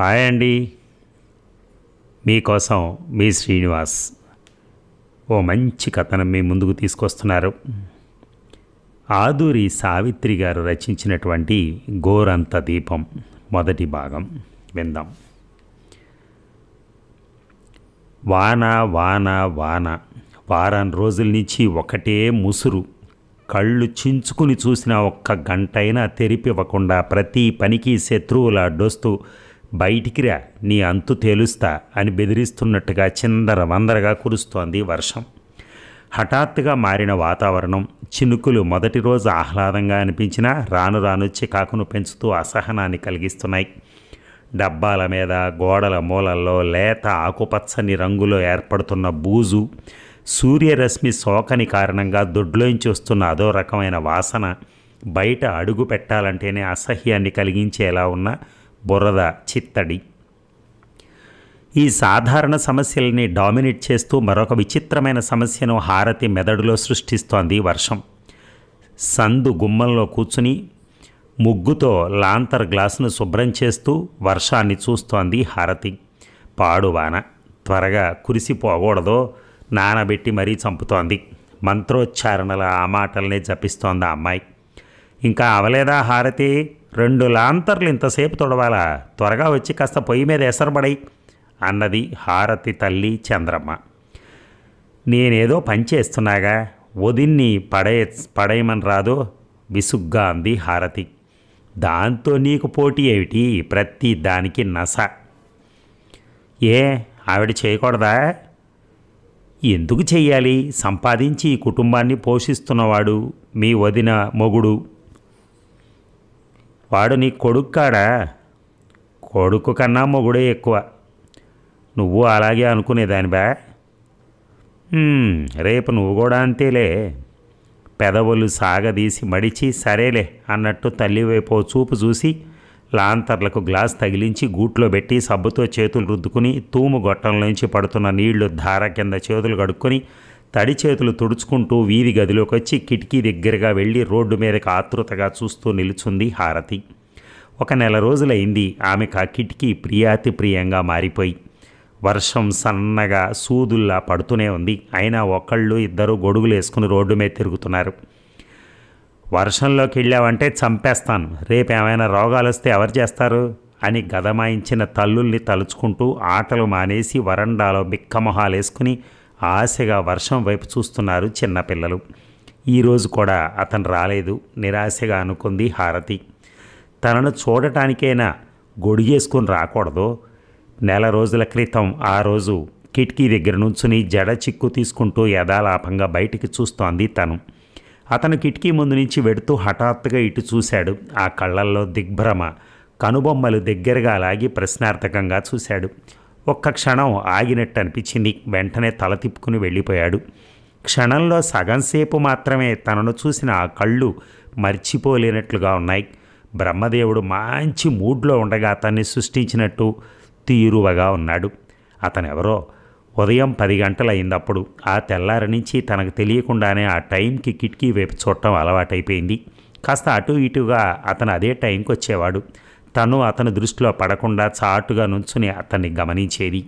Hi అండి. మీకోసం మీ శ్రీనివాస్ ఓ మంచి కథనం మీ ముందుకు తీసుకొస్తున్నారు. ఆదూరి సావిత్రి గారు రచించినటువంటి గోరంత దీపం మొదటి భాగం. విందాం. వాన వాన వాన. వారం రోజుల నుంచి ఒకటే ముసురు. కళ్ళు చించుకుని చూసిన ఒక్క గంటైనా తెరిపివ్వకుండా ప్రతి పనికి శత్రువుల అడ్డొస్తూ బయటికి రా నీ అంతు తేలుస్తా అని బెదిరిస్తున్నట్టుగా చిందర వందరగా కురుస్తోంది వర్షం. హఠాత్తుగా మారిన వాతావరణం చినుకులు మొదటి రోజు ఆహ్లాదంగా అనిపించినా రాను రాను చికాకును పెంచుతూ అసహనాన్ని కలిగిస్తున్నాయి. డబ్బాల మీద గోడల మూలల్లో లేత ఆకుపచ్చని రంగులో ఏర్పడుతున్న బూజు సూర్యరశ్మి సోకని కారణంగా దొడ్లోంచి వస్తున్న అదో రకమైన వాసన బయట అడుగు పెట్టాలంటేనే అసహ్యాన్ని కలిగించేలా ఉన్న బురద చిత్తడి. ఈ సాధారణ సమస్యల్ని డామినేట్ చేస్తూ మరొక విచిత్రమైన సమస్యను హారతి మెదడులో సృష్టిస్తోంది వర్షం. సందు గుమ్మంలో కూర్చుని ముగ్గుతో లాంతర్ గ్లాసును శుభ్రం చేస్తూ వర్షాన్ని చూస్తోంది హారతి. పాడువాన త్వరగా కురిసిపోకూడదో నానబెట్టి మరీ చంపుతోంది. మంత్రోచ్చారణల ఆ మాటల్నే జపిస్తోంది ఆ అమ్మాయి. ఇంకా అవలేదా హారతి? రెండు లాంతర్లు ఇంతసేపు తొడవాలా? త్వరగా వచ్చి కాస్త పొయ్యి మీద ఎసరబడై అన్నది హారతి తల్లి చంద్రమ్మ. నేనేదో పని చేస్తున్నాగా వదిన్ని పడే పడేయమని రాదు విసుగ్గా అంది హారతి. దాంతో నీకు పోటీ ఏమిటి? ప్రతి దానికి నస. ఏ ఆవిడ చేయకూడదా? ఎందుకు చెయ్యాలి? సంపాదించి ఈ కుటుంబాన్ని పోషిస్తున్నవాడు మీ వదిన మొగుడు. వాడు నీ కొడుక్కాడా? కొడుకు కన్నా మొగుడే ఎక్కువ. నువ్వు అలాగే అనుకునేదాని బా రేపు నువ్వు కూడా అంతేలే. పెదవులు సాగదీసి మడిచి సరేలే అన్నట్టు తల్లి వైపు చూపు చూసి లాంతర్లకు గ్లాస్ తగిలించి గూట్లో పెట్టి సబ్బుతో చేతులు రుద్దుకుని తూము గొట్టంలోంచి పడుతున్న నీళ్ళు ధార కింద చేతులు కడుక్కొని తడి చేతులు తుడుచుకుంటూ వీధి గదిలోకి వచ్చి కిటికీ దగ్గరగా వెళ్ళి రోడ్డు మీదకి ఆతృతగా చూస్తూ నిలుచుంది హారతి. ఒక నెల రోజులైంది ఆమెకు ఆ కిటికీ ప్రియాతి ప్రియంగా మారిపోయి. వర్షం సన్నగా సూదుల్లా పడుతూనే ఉంది. అయినా ఒకళ్ళు ఇద్దరు గొడుగులు వేసుకుని రోడ్డు మీద తిరుగుతున్నారు. వర్షంలోకి వెళ్ళావంటే చంపేస్తాను. రేపు ఏమైనా రోగాలు వస్తే ఎవరు చేస్తారు? అని గదమాయించిన తల్లుల్ని తలుచుకుంటూ ఆటలు మానేసి వరండాలో బిక్కమొహాలు వేసుకుని ఆశగా వర్షం వైపు చూస్తున్నారు చిన్నపిల్లలు ఈరోజు కూడా అతను రాలేదు నిరాశగా అనుకుంది హారతి. తనను చూడటానికైనా గొడిగేసుకుని రాకూడదు. నెల రోజుల క్రితం ఆ రోజు కిటికీ దగ్గర నుంచుని జడ చిక్కు తీసుకుంటూ యథాలాపంగా బయటికి చూస్తోంది తను. అతను కిటికీ ముందు నుంచి వెడుతూ హఠాత్తుగా ఇటు చూశాడు. ఆ కళ్ళల్లో దిగ్భ్రమ కనుబొమ్మలు దగ్గరగా లాగి ప్రశ్నార్థకంగా చూశాడు. ఒక్క క్షణం ఆగినట్టు అనిపించింది. వెంటనే తల తిప్పుకుని వెళ్ళిపోయాడు. క్షణంలో సగం సేపు మాత్రమే తనను చూసిన ఆ కళ్ళు మర్చిపోలేనట్లుగా ఉన్నాయి. బ్రహ్మదేవుడు మంచి మూడ్లో ఉండగా అతన్ని సృష్టించినట్టు తీరువగా ఉన్నాడు. అతనెవరో? ఉదయం పది గంటలైందప్పుడు. ఆ తెల్లారి నుంచి తనకు తెలియకుండానే ఆ టైంకి కిటికీ వైపు చూడటం అలవాటైపోయింది. కాస్త అటు ఇటుగా అతను అదే టైంకి వచ్చేవాడు తను అతని దృష్టిలో పడకుండా చాటుగా నుంచుని అతన్ని గమనించేది.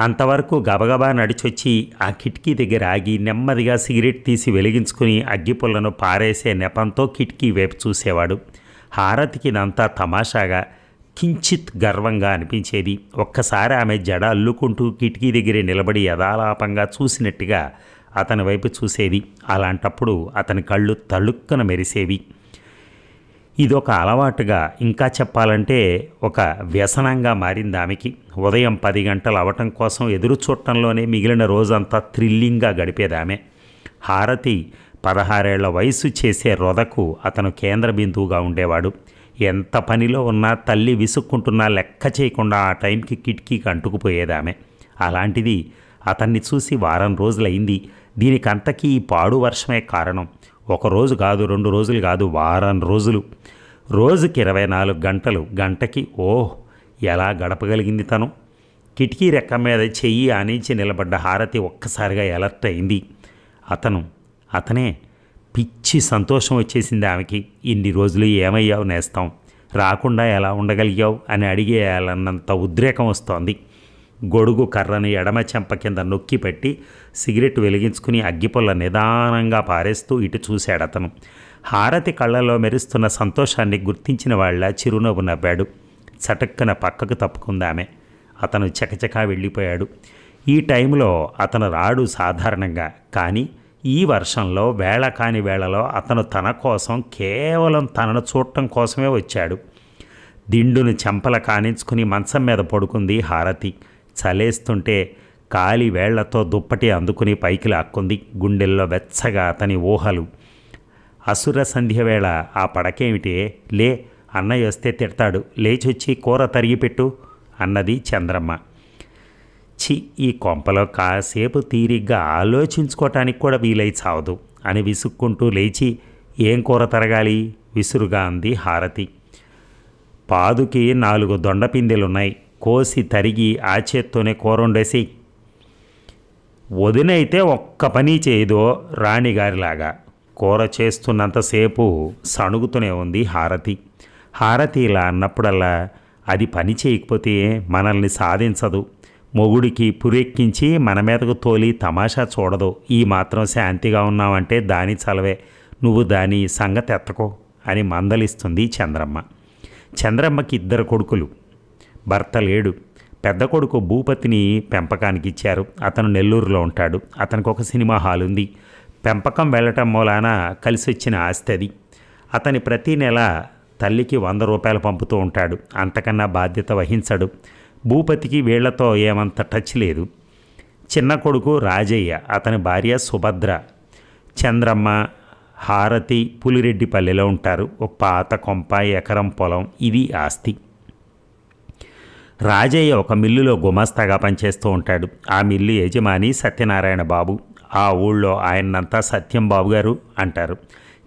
అంతవరకు గబగబా నడిచొచ్చి ఆ కిటికీ దగ్గర ఆగి నెమ్మదిగా సిగరెట్ తీసి వెలిగించుకుని అగ్గిపుల్లను పారేసే నెపంతో కిటికీ వైపు చూసేవాడు. హారతికి ఇదంతా తమాషాగా కించిత్ గర్వంగా అనిపించేది. ఒక్కసారి ఆమె జడ అల్లుకుంటూ కిటికీ దగ్గరే నిలబడి యథాలాపంగా చూసినట్టుగా అతని వైపు చూసేది. అలాంటప్పుడు అతని కళ్ళు తళుక్కన మెరిసేవి. ఇదొక అలవాటుగా ఇంకా చెప్పాలంటే ఒక వ్యసనంగా మారింది ఆమెకి. ఉదయం పది గంటలు అవటం కోసం ఎదురు చూడటంలోనే మిగిలిన రోజంతా థ్రిల్లింగ్గా గడిపేది ఆమె. హారతి పదహారేళ్ళ వయసు చేసే రొదకు అతను కేంద్ర బిందువుగా ఉండేవాడు. ఎంత పనిలో ఉన్నా తల్లి విసుక్కుంటున్నా లెక్క చేయకుండా ఆ టైంకి కిటికీకి అంటుకుపోయేది ఆమె. అలాంటిది అతన్ని చూసి వారం రోజులైంది. దీనికంతకీ ఈ పాడు వర్షమే కారణం. ఒక రోజు కాదు రెండు రోజులు కాదు వారం రోజులు. రోజుకి ఇరవై నాలుగు గంటలు గంటకి ఓహ్ ఎలా గడపగలిగింది తను? కిటికీ రెక్క మీద చెయ్యి ఆనించి నిలబడ్డ హారతి ఒక్కసారిగా ఎలర్ట్ అయింది. అతను అతనే పిచ్చి సంతోషం వచ్చేసింది ఆమెకి. ఇన్ని రోజులు ఏమయ్యావు నేస్తాం? రాకుండా ఎలా ఉండగలిగావు? అని అడిగేయాలన్నంత ఉద్రేకం వస్తోంది. గొడుగు కర్రని ఎడమ చెంప కింద నొక్కి పెట్టి సిగరెట్ వెలిగించుకుని అగ్గిపొల్ల నిదానంగా పారేస్తూ ఇటు చూశాడతను. అతను హారతి కళ్ళలో మెరుస్తున్న సంతోషాన్ని గుర్తించిన వాళ్ళ చిరునవ్వు నవ్వాడు. చటక్కన పక్కకు తప్పుకుందామె. అతను చకచకా వెళ్ళిపోయాడు. ఈ టైంలో అతను రాడు సాధారణంగా. కానీ ఈ వర్షంలో వేళ కాని వేళలో అతను తన కోసం కేవలం తనను చూడటం కోసమే వచ్చాడు. దిండును చెంపల కానించుకుని మంచం మీద పడుకుంది హారతి. చలేస్తుంటే కాలి వేళ్ళతో దుప్పటి అందుకుని పైకి లాక్కుంది గుండెల్లో వెచ్చగా అతని ఊహలు. అసుర సంధ్య వేళ ఆ పడకేమిటే? లే అన్నయ్య వస్తే తిడతాడు. లేచొచ్చి కూర తరిగిపెట్టు అన్నది చంద్రమ్మ. చి ఈ కొంపలో కాసేపు తీరిగ్గా ఆలోచించుకోవటానికి కూడా వీలై చావదు అని విసుక్కుంటూ లేచి ఏం కూర తరగాలి? విసురుగా అంది హారతి. పాదుకి నాలుగు దొండపిందెలున్నాయి. కోసి తరిగి ఆ చేత్తోనే కూర వండేసి వదినైతే ఒక్క పని చేయదో రాణిగారిలాగా. కూర చేస్తున్నంతసేపు సణుగుతూనే ఉంది హారతి. హారతి ఇలా అన్నప్పుడల్లా అది పని చేయకపోతే మనల్ని సాధించదు. మొగుడికి పురెక్కించి మన మీదకు తోలి తమాషా చూడదు. ఈ మాత్రం శాంతిగా ఉన్నావంటే దాని చలవే. నువ్వు దాని సంగతి ఎత్తకో అని మందలిస్తుంది చంద్రమ్మ. చంద్రమ్మకి ఇద్దరు కొడుకులు. భర్త లేడు. పెద్ద కొడుకు భూపతిని పెంపకానికి ఇచ్చారు అతను నెల్లూరులో ఉంటాడు. అతనికి ఒక సినిమా హాల్ ఉంది పెంపకం వెళ్ళటం మూలాన కలిసి వచ్చిన ఆస్తి అది అతని ప్రతి నెల తల్లికి వంద రూపాయలు పంపుతూ ఉంటాడు. అంతకన్నా బాధ్యత వహించడు. భూపతికి వీళ్ళతో ఏమంత టచ్ లేదు. చిన్న కొడుకు రాజయ్య అతని భార్య సుభద్ర చంద్రమ్మ హారతి పులిరెడ్డిపల్లెలో ఉంటారు. ఒక పాత కొంప ఎకరం పొలం ఇది ఆస్తి. రాజయ్య ఒక మిల్లులో గుమాస్తాగా పనిచేస్తూ ఉంటాడు. ఆ మిల్లు యజమాని సత్యనారాయణ బాబు. ఆ ఊళ్ళో ఆయన్నంతా సత్యం బాబు గారు అంటారు.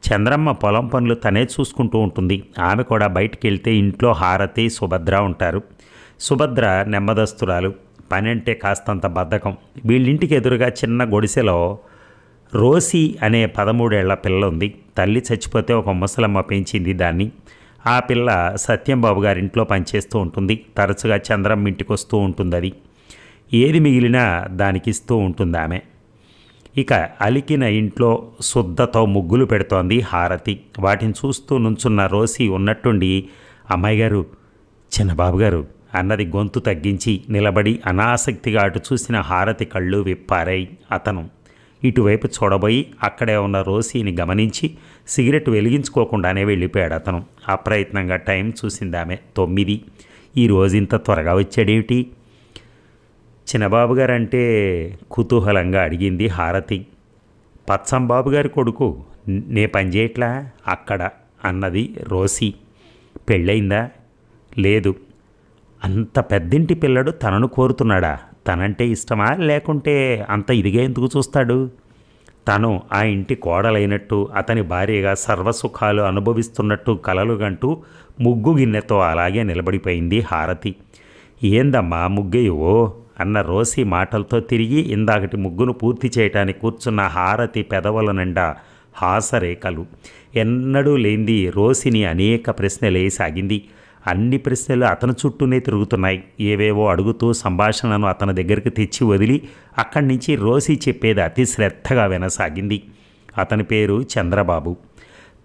చంద్రమ్మ పొలం పనులు తనే చూసుకుంటూ ఉంటుంది. ఆమె కూడా బయటికి వెళ్తే ఇంట్లో హారతి సుభద్ర ఉంటారు. సుభద్ర నెమ్మదస్తురాలు. పని అంటే కాస్తంత బద్ధకం. వీళ్ళింటికి ఎదురుగా చిన్న గుడిసెలో రోసి అనే పదమూడేళ్ళ పిల్ల ఉంది. తల్లి చచ్చిపోతే ఒక ముసలమ్మ పెంచింది దాన్ని. ఆ పిల్ల సత్యంబాబు గారింట్లో పనిచేస్తూ ఉంటుంది. తరచుగా చంద్రం ఇంటికి వస్తూ ఉంటుంది అది ఏది మిగిలినా దానికి ఇస్తూ ఉంటుంది ఆమె. ఇక అలికిన ఇంట్లో శుద్ధతో ముగ్గులు పెడుతోంది హారతి. వాటిని చూస్తూ నుంచున్న రోసి ఉన్నట్టుండి అమ్మాయి గారు చిన్నబాబు గారు అన్నది గొంతు తగ్గించి నిలబడి అనాసక్తిగా అటు చూసిన హారతి కళ్ళు విప్పారాయి అతను. ఇటువైపు చూడబోయి అక్కడే ఉన్న రోసీని గమనించి సిగరెట్ వెలిగించుకోకుండానే వెళ్ళిపోయాడు అతను. అప్రయత్నంగా టైం చూసిందామె తొమ్మిది. ఈ ఇంత త్వరగా వచ్చాడేమిటి? చిన్నబాబు గారు అంటే కుతూహలంగా అడిగింది హారతి. పచ్చంబాబు గారి కొడుకు నే పనిచేయట్లా అక్కడ అన్నది రోసి పెళ్ళయిందా? లేదు. అంత పెద్దింటి పిల్లడు తనను కోరుతున్నాడా? తనంటే ఇష్టమా? లేకుంటే అంత ఇదిగా ఎందుకు చూస్తాడు? తను ఆ ఇంటి కోడలైనట్టు అతని భార్యగా సర్వసుఖాలు అనుభవిస్తున్నట్టు కలలుగంటూ ముగ్గు గిన్నెతో అలాగే నిలబడిపోయింది హారతి. ఏందమ్మా ముగ్గయ్యో అన్న రోసి మాటలతో తిరిగి ఇందాకటి ముగ్గును పూర్తి చేయటానికి కూర్చున్న హారతి పెదవుల నిండా హాసరేఖలు. ఎన్నడూ లేంది రోసిని అనేక ప్రశ్నలు వేసాగింది అన్ని ప్రశ్నలు అతని చుట్టూనే తిరుగుతున్నాయి. ఏవేవో అడుగుతూ సంభాషణను అతని దగ్గరికి తెచ్చి వదిలి అక్కడి నుంచి రోసి చెప్పేది అతి శ్రద్ధగా వినసాగింది. అతని పేరు చంద్రబాబు.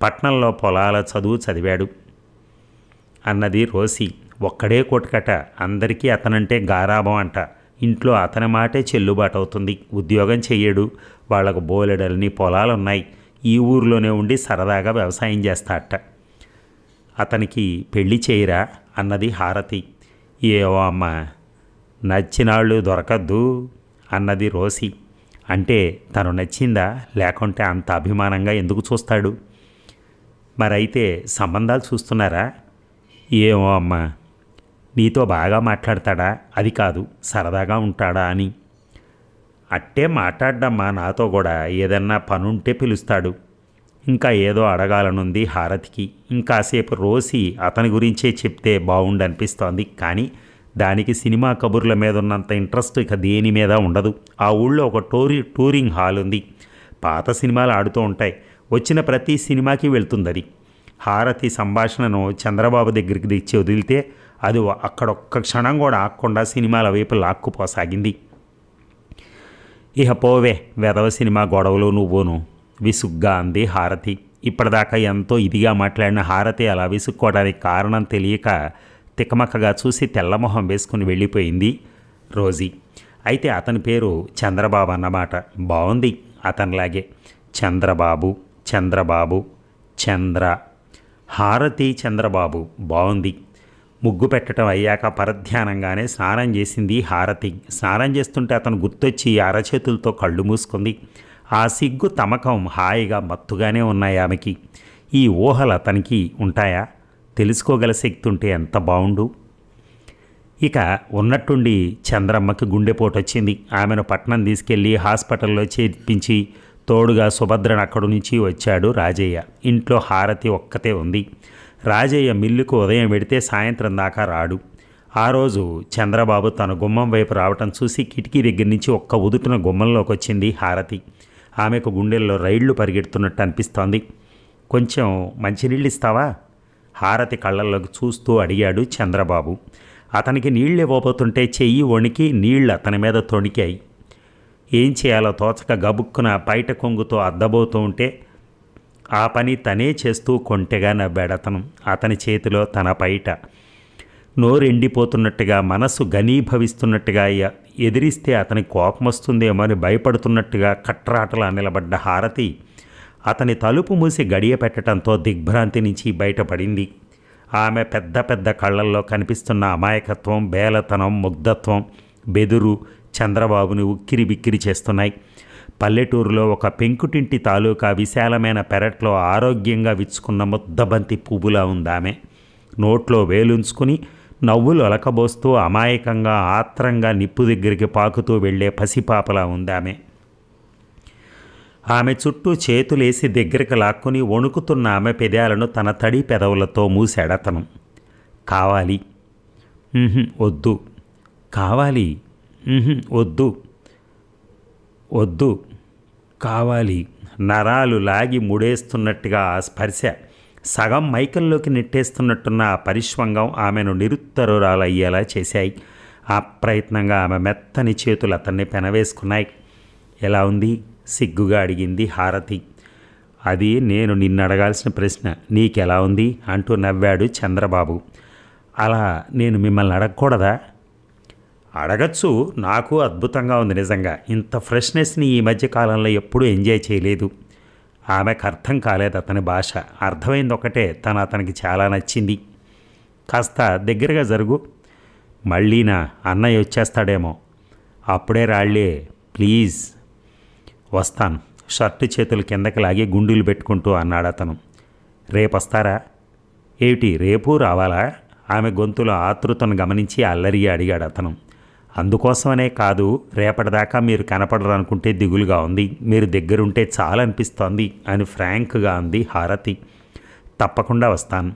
పట్నంలో పొలాల చదువు చదివాడు. అన్నది రోసి. ఒక్కడే కొట్టుకట అందరికీ అతనంటే గారాభం అంట. ఇంట్లో అతని మాటే చెల్లుబాటు అవుతుంది. ఉద్యోగం చెయ్యడు. వాళ్ళకు బోలెడల్ని పొలాలున్నాయి. ఈ ఊర్లోనే ఉండి సరదాగా వ్యవసాయం చేస్తాడట అతనికి పెళ్ళి చేయరా అన్నది హారతి. ఏవో అమ్మ నచ్చినాళ్ళు దొరకద్దు అన్నది రోసి. అంటే తను నచ్చిందా లేకుంటే అంత అభిమానంగా ఎందుకు చూస్తాడు? మరైతే సంబంధాలు చూస్తున్నారా? ఏమో అమ్మా నీతో బాగా మాట్లాడతాడా? అది కాదు సరదాగా ఉంటాడా అని. అట్టే మాట్లాడ్డమ్మా నాతో కూడా ఏదన్నా పనుంటే పిలుస్తాడు. ఇంకా ఏదో అడగాలనుంది హారతికి. ఇంకాసేపు రోసి అతని గురించే చెప్తే బాగుండనిపిస్తోంది కానీ దానికి సినిమా కబుర్ల మీద ఉన్నంత ఇంట్రెస్ట్ ఇక దేని మీద ఉండదు. ఆ ఊళ్ళో ఒక టూరి టూరింగ్ హాల్ ఉంది. పాత సినిమాలు ఆడుతూ ఉంటాయి. వచ్చిన ప్రతి సినిమాకి వెళ్తుంది అది హారతి సంభాషణను చంద్రబాబు దగ్గరికి తెచ్చి వదిలితే అది అక్కడ ఒక్క క్షణం కూడా ఆగకుండా సినిమాల వైపు లాక్కుపోసాగింది. ఇహ పోవే వెధవ సినిమా గొడవలు నువ్వును. విసుగ్గా అంది హారతి. ఇప్పటిదాకా ఎంతో ఇదిగా మాట్లాడిన హారతి అలా విసుక్కోవడానికి కారణం తెలియక తికమకగా చూసి తెల్లమొహం వేసుకుని వెళ్ళిపోయింది రోజీ. అయితే అతని పేరు చంద్రబాబు అన్నమాట. బాగుంది అతనిలాగే. చంద్రబాబు చంద్రబాబు చంద్ర. హారతి చంద్రబాబు. బాగుంది ముగ్గు పెట్టడం అయ్యాక పరధ్యానంగానే స్నానం చేసింది హారతి. స్నానం చేస్తుంటే అతను గుర్తొచ్చి అరచేతులతో కళ్ళు మూసుకుంది. ఆ సిగ్గు తమకం హాయిగా మత్తుగానే ఉన్నాయి ఆమెకి. ఈ ఊహలు అతనికి ఉంటాయా? తెలుసుకోగల శక్తి ఉంటే ఎంత బాగుండు ఇక ఉన్నట్టుండి చంద్రమ్మకి గుండెపోటు వచ్చింది ఆమెను పట్నం తీసుకెళ్ళి హాస్పిటల్లో చేర్పించి తోడుగా సుభద్రను అక్కడి నుంచి వచ్చాడు రాజయ్య. ఇంట్లో హారతి ఒక్కతే ఉంది. రాజయ్య మిల్లుకు ఉదయం పెడితే సాయంత్రం దాకా రాడు. ఆ రోజు చంద్రబాబు తన గుమ్మం వైపు రావటం చూసి కిటికీ దగ్గర నుంచి ఒక్క ఉదుటిన గుమ్మంలోకి వచ్చింది హారతి. ఆమెకు గుండెల్లో రైళ్ళు పరిగెడుతున్నట్టు అనిపిస్తోంది. కొంచెం మంచినీళ్ళు ఇస్తావా హారతి కళ్ళల్లోకి చూస్తూ అడిగాడు చంద్రబాబు. అతనికి నీళ్ళు ఇవ్వబోతుంటే చెయ్యి వణికి నీళ్ళు అతని మీద తొణికాయి. ఏం చేయాలో తోచక గబుక్కున బయట కొంగుతో అద్దబోతూ ఉంటే ఆ పని తనే చేస్తూ కొంటెగా నవ్వాడు అతను అతని చేతిలో తన పైట నోరెండిపోతున్నట్టుగా మనస్సు ఘనీభవిస్తున్నట్టుగా ఎదిరిస్తే అతని కోపం వస్తుందేమో అని భయపడుతున్నట్టుగా కట్రాటలా నిలబడ్డ హారతి అతని తలుపు మూసి గడియ పెట్టడంతో దిగ్భ్రాంతి నుంచి బయటపడింది. ఆమె పెద్ద పెద్ద కళ్ళల్లో కనిపిస్తున్న అమాయకత్వం బేలతనం ముగ్ధత్వం బెదురు చంద్రబాబుని ఉక్కిరి బిక్కిరి చేస్తున్నాయి. పల్లెటూరులో ఒక పెంకుటింటి తాలూకా విశాలమైన పెరట్లో ఆరోగ్యంగా విచ్చుకున్న ముద్దబంతి పువ్వులా ఉందామె. నోట్లో వేలుంచుకుని నవ్వులు అలకబోస్తూ అమాయకంగా ఆత్రంగా నిప్పు దగ్గరికి పాకుతూ వెళ్ళే పసిపాపలా ఉందామె. ఆమె చుట్టూ చేతులేసి దగ్గరికి లాక్కుని వణుకుతున్న ఆమె పెదాలను తన తడి పెదవులతో మూసాడతను కావాలి. వద్దు. కావాలి. వద్దు. వద్దు. కావాలి. నరాలు లాగి ముడేస్తున్నట్టుగా ఆ స్పర్శ. సగం మైకంలోకి నెట్టేస్తున్నట్టున్న ఆ పరిష్వంగం ఆమెను నిరుత్తరురాలయ్యేలా చేశాయి. ఆ ప్రయత్నంగా ఆమె మెత్తని చేతులు అతన్ని పెనవేసుకున్నాయి. ఎలా ఉంది? సిగ్గుగా అడిగింది హారతి. అది నేను నిన్ను అడగాల్సిన ప్రశ్న. నీకెలా ఉంది? అంటూ నవ్వాడు చంద్రబాబు. అలా నేను మిమ్మల్ని అడగకూడదా? అడగచ్చు. నాకు అద్భుతంగా ఉంది నిజంగా. ఇంత ఫ్రెష్నెస్ని ఈ మధ్య కాలంలో ఎప్పుడూ ఎంజాయ్ చేయలేదు. ఆమెకు అర్థం కాలేదు అతని భాష. అర్థమైంది ఒకటే తను అతనికి చాలా నచ్చింది. కాస్త దగ్గరగా జరుగు. మళ్ళీ నా అన్నయ్య వచ్చేస్తాడేమో. అప్పుడే రాళ్ళే ప్లీజ్. వస్తాను. షర్టు చేతులు కిందకి లాగి గుండీలు పెట్టుకుంటూ అన్నాడు అతను. రేపొస్తారా? ఏమిటి రేపు రావాలా? ఆమె గొంతులో ఆతృతను గమనించి అల్లరి అడిగాడు అతను. అందుకోసమనే కాదు రేపటిదాకా మీరు కనపడరనుకుంటే దిగులుగా ఉంది. మీరు దగ్గరుంటే చాలా అనిపిస్తోంది అని ఫ్రాంక్గా అంది హారతి. తప్పకుండా వస్తాను.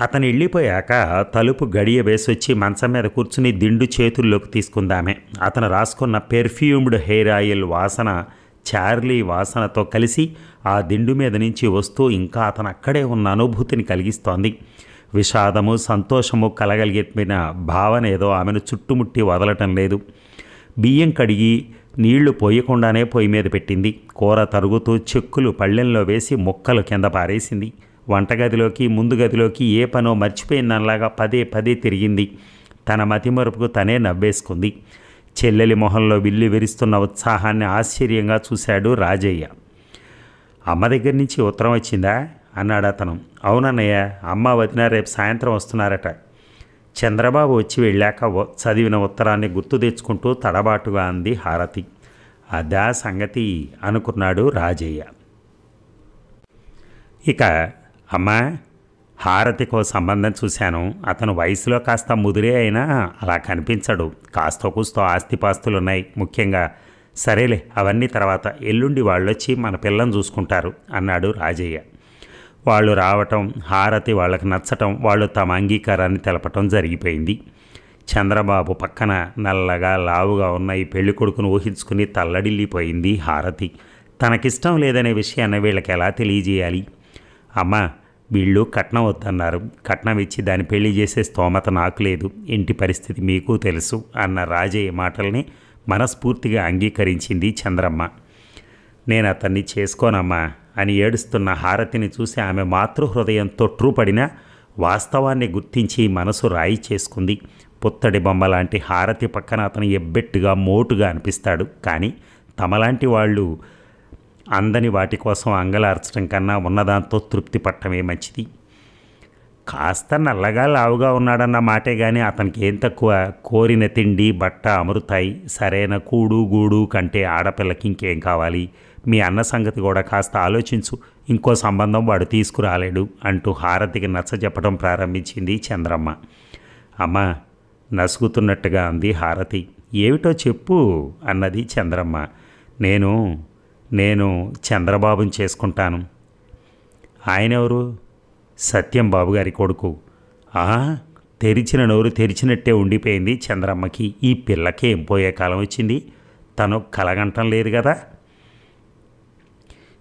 అతను వెళ్ళిపోయాక తలుపు గడియ వేసొచ్చి మంచం మీద కూర్చుని దిండు చేతుల్లోకి తీసుకుందామే. అతను రాసుకున్న పెర్ఫ్యూమ్డ్ హెయిర్ ఆయిల్ వాసన చార్లీ వాసనతో కలిసి ఆ దిండు మీద నుంచి వస్తూ ఇంకా అతను అక్కడే ఉన్న అనుభూతిని కలిగిస్తోంది. విషాదము సంతోషము కలగలిగిన భావన ఏదో ఆమెను చుట్టుముట్టి వదలటం లేదు. బియ్యం కడిగి నీళ్ళు పోయకుండానే పొయ్యి మీద పెట్టింది. కూర తరుగుతూ చెక్కులు పళ్ళెంలో వేసి ముక్కలు కింద పారేసింది. వంటగదిలోకి ముందు గదిలోకి ఏ పనో మర్చిపోయిందనలాగా పదే పదే తిరిగింది. తన మతిమరుపుకు తనే నవ్వేసుకుంది. చెల్లెలి మొహంలో విల్లి విరుస్తున్న ఉత్సాహాన్ని ఆశ్చర్యంగా చూశాడు రాజయ్య. అమ్మ దగ్గర నుంచి ఉత్తరం వచ్చిందా? అన్నాడు అతను అవునన్నయ్య అమ్మ వదిన రేపు సాయంత్రం వస్తున్నారట. చంద్రబాబు వచ్చి వెళ్ళాక చదివిన ఉత్తరాన్ని గుర్తు తెచ్చుకుంటూ తడబాటుగా అంది హారతి. అదా సంగతి అనుకున్నాడు రాజయ్య. ఇక అమ్మా హారతికో సంబంధం చూశాను. అతను వయసులో కాస్త ముదిరే అయినా అలా కనిపించడు. కాస్తో కూస్తో ఆస్తిపాస్తులున్నాయి ముఖ్యంగా. సరేలే అవన్నీ తర్వాత. ఎల్లుండి వాళ్ళొచ్చి మన పిల్లని చూసుకుంటారు అన్నాడు రాజయ్య. వాళ్ళు రావటం హారతి వాళ్ళకి నచ్చటం వాళ్ళు తమ అంగీకారాన్ని తెలపటం జరిగిపోయింది. చంద్రబాబు పక్కన నల్లగా లావుగా ఉన్న ఈ పెళ్ళి కొడుకును ఊహించుకుని తల్లడిల్లిపోయింది హారతి. తనకిష్టం లేదనే విషయాన్ని వీళ్ళకి ఎలా తెలియజేయాలి? అమ్మా వీళ్ళు కట్నం వద్దన్నారు. కట్నం ఇచ్చి దాన్ని పెళ్ళి చేసే స్తోమత నాకు లేదు. ఇంటి పరిస్థితి మీకు తెలుసు అన్న రాజయ్య మాటల్ని మనస్ఫూర్తిగా అంగీకరించింది చంద్రమ్మ. నేను అతన్ని చేసుకోనమ్మా. అని ఏడుస్తున్న హారతిని చూసి ఆమె మాతృహృదయం తొట్రుపడిన వాస్తవాన్ని గుర్తించి మనసు రాయి చేసుకుంది. పుత్తడి బొమ్మ లాంటి హారతి పక్కన అతను ఎబ్బెట్టుగా మోటుగా అనిపిస్తాడు. కానీ తమలాంటి వాళ్ళు అందని వాటి కోసం అంగలార్చడం కన్నా ఉన్నదాంతో తృప్తి పట్టమే మంచిది. కాస్త నల్లగా లావుగా ఉన్నాడన్న మాటే కానీ అతనికి ఏం తక్కువ? కోరిన తిండి బట్ట అమరుతాయి సరైన కూడు గూడు కంటే ఆడపిల్లకి ఇంకేం కావాలి? మీ అన్న సంగతి కూడా కాస్త ఆలోచించు. ఇంకో సంబంధం వాడు తీసుకురాలేడు అంటూ హారతికి నచ్చ చెప్పడం ప్రారంభించింది చంద్రమ్మ. అమ్మ నసుగుతున్నట్టుగా అంది హారతి. ఏమిటో చెప్పు అన్నది చంద్రమ్మ. నేను నేను చంద్రబాబుని చేసుకుంటాను. ఆయన ఎవరు? సత్యం బాబుగారి కొడుకు. ఆ తెరిచిన నోరు తెరిచినట్టే ఉండిపోయింది చంద్రమ్మకి. ఈ పిల్లకి ఏం పోయే కాలం వచ్చింది? తను కలగంటం లేదు కదా.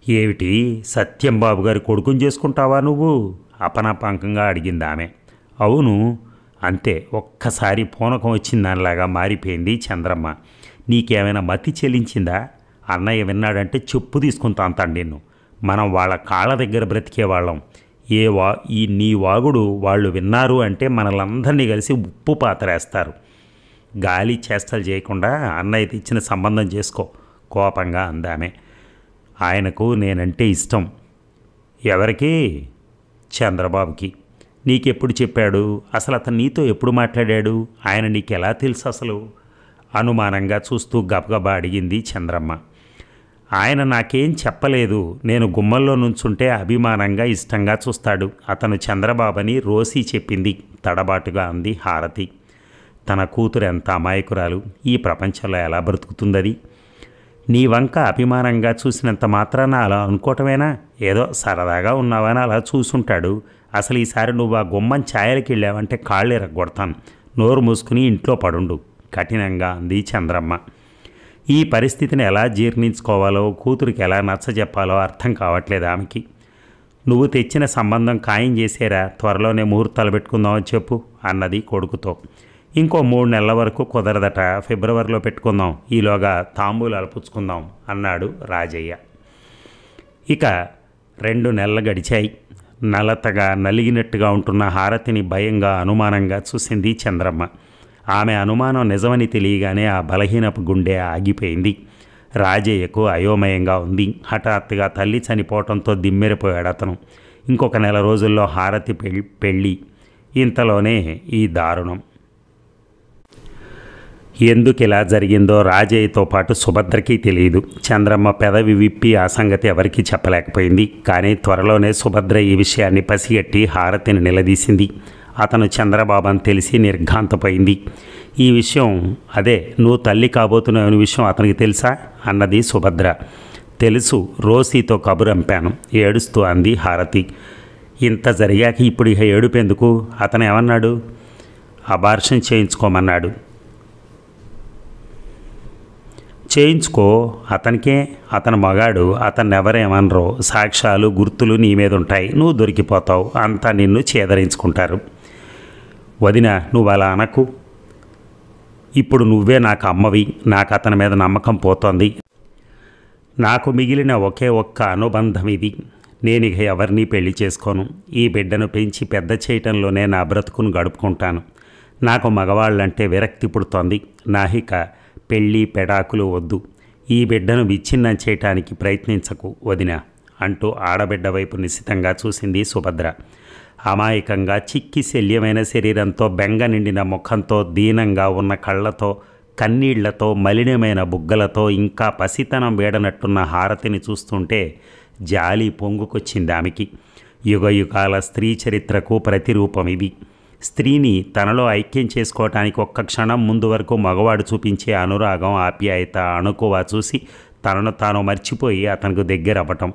ఏమిటి? సత్యం బాబు గారి కొడుకుని చేసుకుంటావా నువ్వు? అపనపాంకంగా అడిగింది ఆమె. అవును అంతే. ఒక్కసారి పూనకం వచ్చింది దానిలాగా మారిపోయింది చంద్రమ్మ. నీకేమైనా మతి చెల్లించిందా? అన్నయ్య విన్నాడంటే చెప్పు తీసుకుంటాను నిన్ను మనం వాళ్ళ కాళ్ళ దగ్గర బ్రతికేవాళ్ళం. ఏ వా ఈ నీ వాగుడు వాళ్ళు విన్నారు అంటే మనలందరినీ కలిసి ఉప్పు పాతరేస్తారు. గాలి చేష్టలు చేయకుండా అన్నయ్య ఇచ్చిన సంబంధం చేసుకో కోపంగా అందామే. ఆయనకు నేనంటే ఇష్టం. ఎవరికి? చంద్రబాబుకి. నీకెప్పుడు చెప్పాడు? అసలు అతను నీతో ఎప్పుడు మాట్లాడాడు? ఆయన నీకు ఎలా తెలుసు అసలు? అనుమానంగా చూస్తూ గబగబా అడిగింది చంద్రమ్మ. ఆయన నాకేం చెప్పలేదు. నేను గుమ్మల్లో నుంచుంటే అభిమానంగా ఇష్టంగా చూస్తాడు. అతను చంద్రబాబని రోసి చెప్పింది తడబాటుగా అంది హారతి. తన కూతురు ఎంత అమాయకురాలు. ఈ ప్రపంచంలో ఎలా బ్రతుకుతుందది? నీ వంక అభిమానంగా చూసినంత మాత్రాన అలా అనుకోవటమేనా? ఏదో సరదాగా ఉన్నావని అలా చూసుంటాడు. అసలు ఈసారి నువ్వు ఆ గుమ్మం ఛాయలకి వెళ్ళావంటే కాళ్ళు ఎరగొడతాను. నోరు మూసుకుని ఇంట్లో పడుండు. కఠినంగా అంది చంద్రమ్మ. ఈ పరిస్థితిని ఎలా జీర్ణించుకోవాలో కూతురికి ఎలా నచ్చజెప్పాలో అర్థం కావట్లేదు ఆమెకి. నువ్వు తెచ్చిన సంబంధం ఖాయం చేసేరా త్వరలోనే ముహూర్తాలు పెట్టుకుందామని చెప్పు అన్నది కొడుకుతో. ఇంకో మూడు నెలల వరకు కుదరదట ఫిబ్రవరిలో పెట్టుకుందాం ఈలోగా తాంబూలాలు పుచ్చుకుందాం అన్నాడు రాజయ్య. ఇక రెండు నెలలు గడిచాయి. నలతగా నలిగినట్టుగా ఉంటున్న హారతిని భయంగా అనుమానంగా చూసింది చంద్రమ్మ. ఆమె అనుమానం నిజమని తెలియగానే ఆ బలహీనపు గుండె ఆగిపోయింది. రాజయ్యకు అయోమయంగా ఉంది. హఠాత్తుగా తల్లి చనిపోవటంతో దిమ్మెరిపోయాడు అతను. ఇంకొక నెల రోజుల్లో హారతి పెళ్ళి పెళ్ళి. ఇంతలోనే ఈ దారుణం. ఎందుకు ఇలా జరిగిందో రాజయ్యతో పాటు సుభద్రకి తెలియదు. చంద్రమ్మ పెదవి విప్పి ఆ సంగతి ఎవరికీ చెప్పలేకపోయింది. కానీ త్వరలోనే సుభద్ర ఈ విషయాన్ని పసిగట్టి హారతిని నిలదీసింది. అతను చంద్రబాబు అని తెలిసి నిర్ఘాంతపోయింది. ఈ విషయం అదే నువ్వు తల్లి కాబోతున్నావు విషయం అతనికి తెలుసా? అన్నది సుభద్ర. తెలుసు రోసీతో కబురంపాను ఏడుస్తూ అంది హారతి. ఇంత జరిగాక ఇప్పుడు ఇక ఏడుపెందుకు? అతను ఏమన్నాడు? అబార్షన్ చేయించుకోమన్నాడు. చేయించుకో అతనికే. అతని మగాడు అతన్ని ఎవరేమనరో సాక్ష్యాలు గుర్తులు నీ మీద ఉంటాయి నువ్వు దొరికిపోతావు. అంతా నిన్ను చేదరించుకుంటారు. వదిన నువ్వు అలా అనకు. ఇప్పుడు నువ్వే నాకు అమ్మవి నాకు అతని మీద నమ్మకం పోతోంది. నాకు మిగిలిన ఒకే ఒక్క అనుబంధం ఇది. నేను ఇక ఎవరిని పెళ్ళి చేసుకోను. ఈ బిడ్డను పెంచి పెద్ద చేయటంలోనే నా బ్రతుకును గడుపుకుంటాను. నాకు మగవాళ్ళంటే విరక్తి పుడుతోంది. నాహిక పెళ్ళి పెడాకులు వద్దు. ఈ బిడ్డను విచ్ఛిన్నం చేయటానికి ప్రయత్నించకు వదిన అంటూ ఆడబిడ్డ వైపు నిశితంగా చూసింది సుభద్ర. అమాయకంగా చిక్కి శల్యమైన శరీరంతో బెంగ నిండిన ముఖంతో దీనంగా ఉన్న కళ్ళతో కన్నీళ్ళతో మలినమైన బుగ్గలతో ఇంకా పసితనం వేడనట్టున్న హారతిని చూస్తుంటే జాలి పొంగుకొచ్చింది ఆమెకి. యుగయుగాల స్త్రీ చరిత్రకు ప్రతిరూపం ఇది. స్త్రీని తనలో ఐక్యం చేసుకోవటానికి ఒక్క క్షణం ముందు వరకు మగవాడు చూపించే అనురాగం ఆప్యాయత అణుకువ చూసి తనను తాను మర్చిపోయి అతనికి దగ్గర అవ్వటం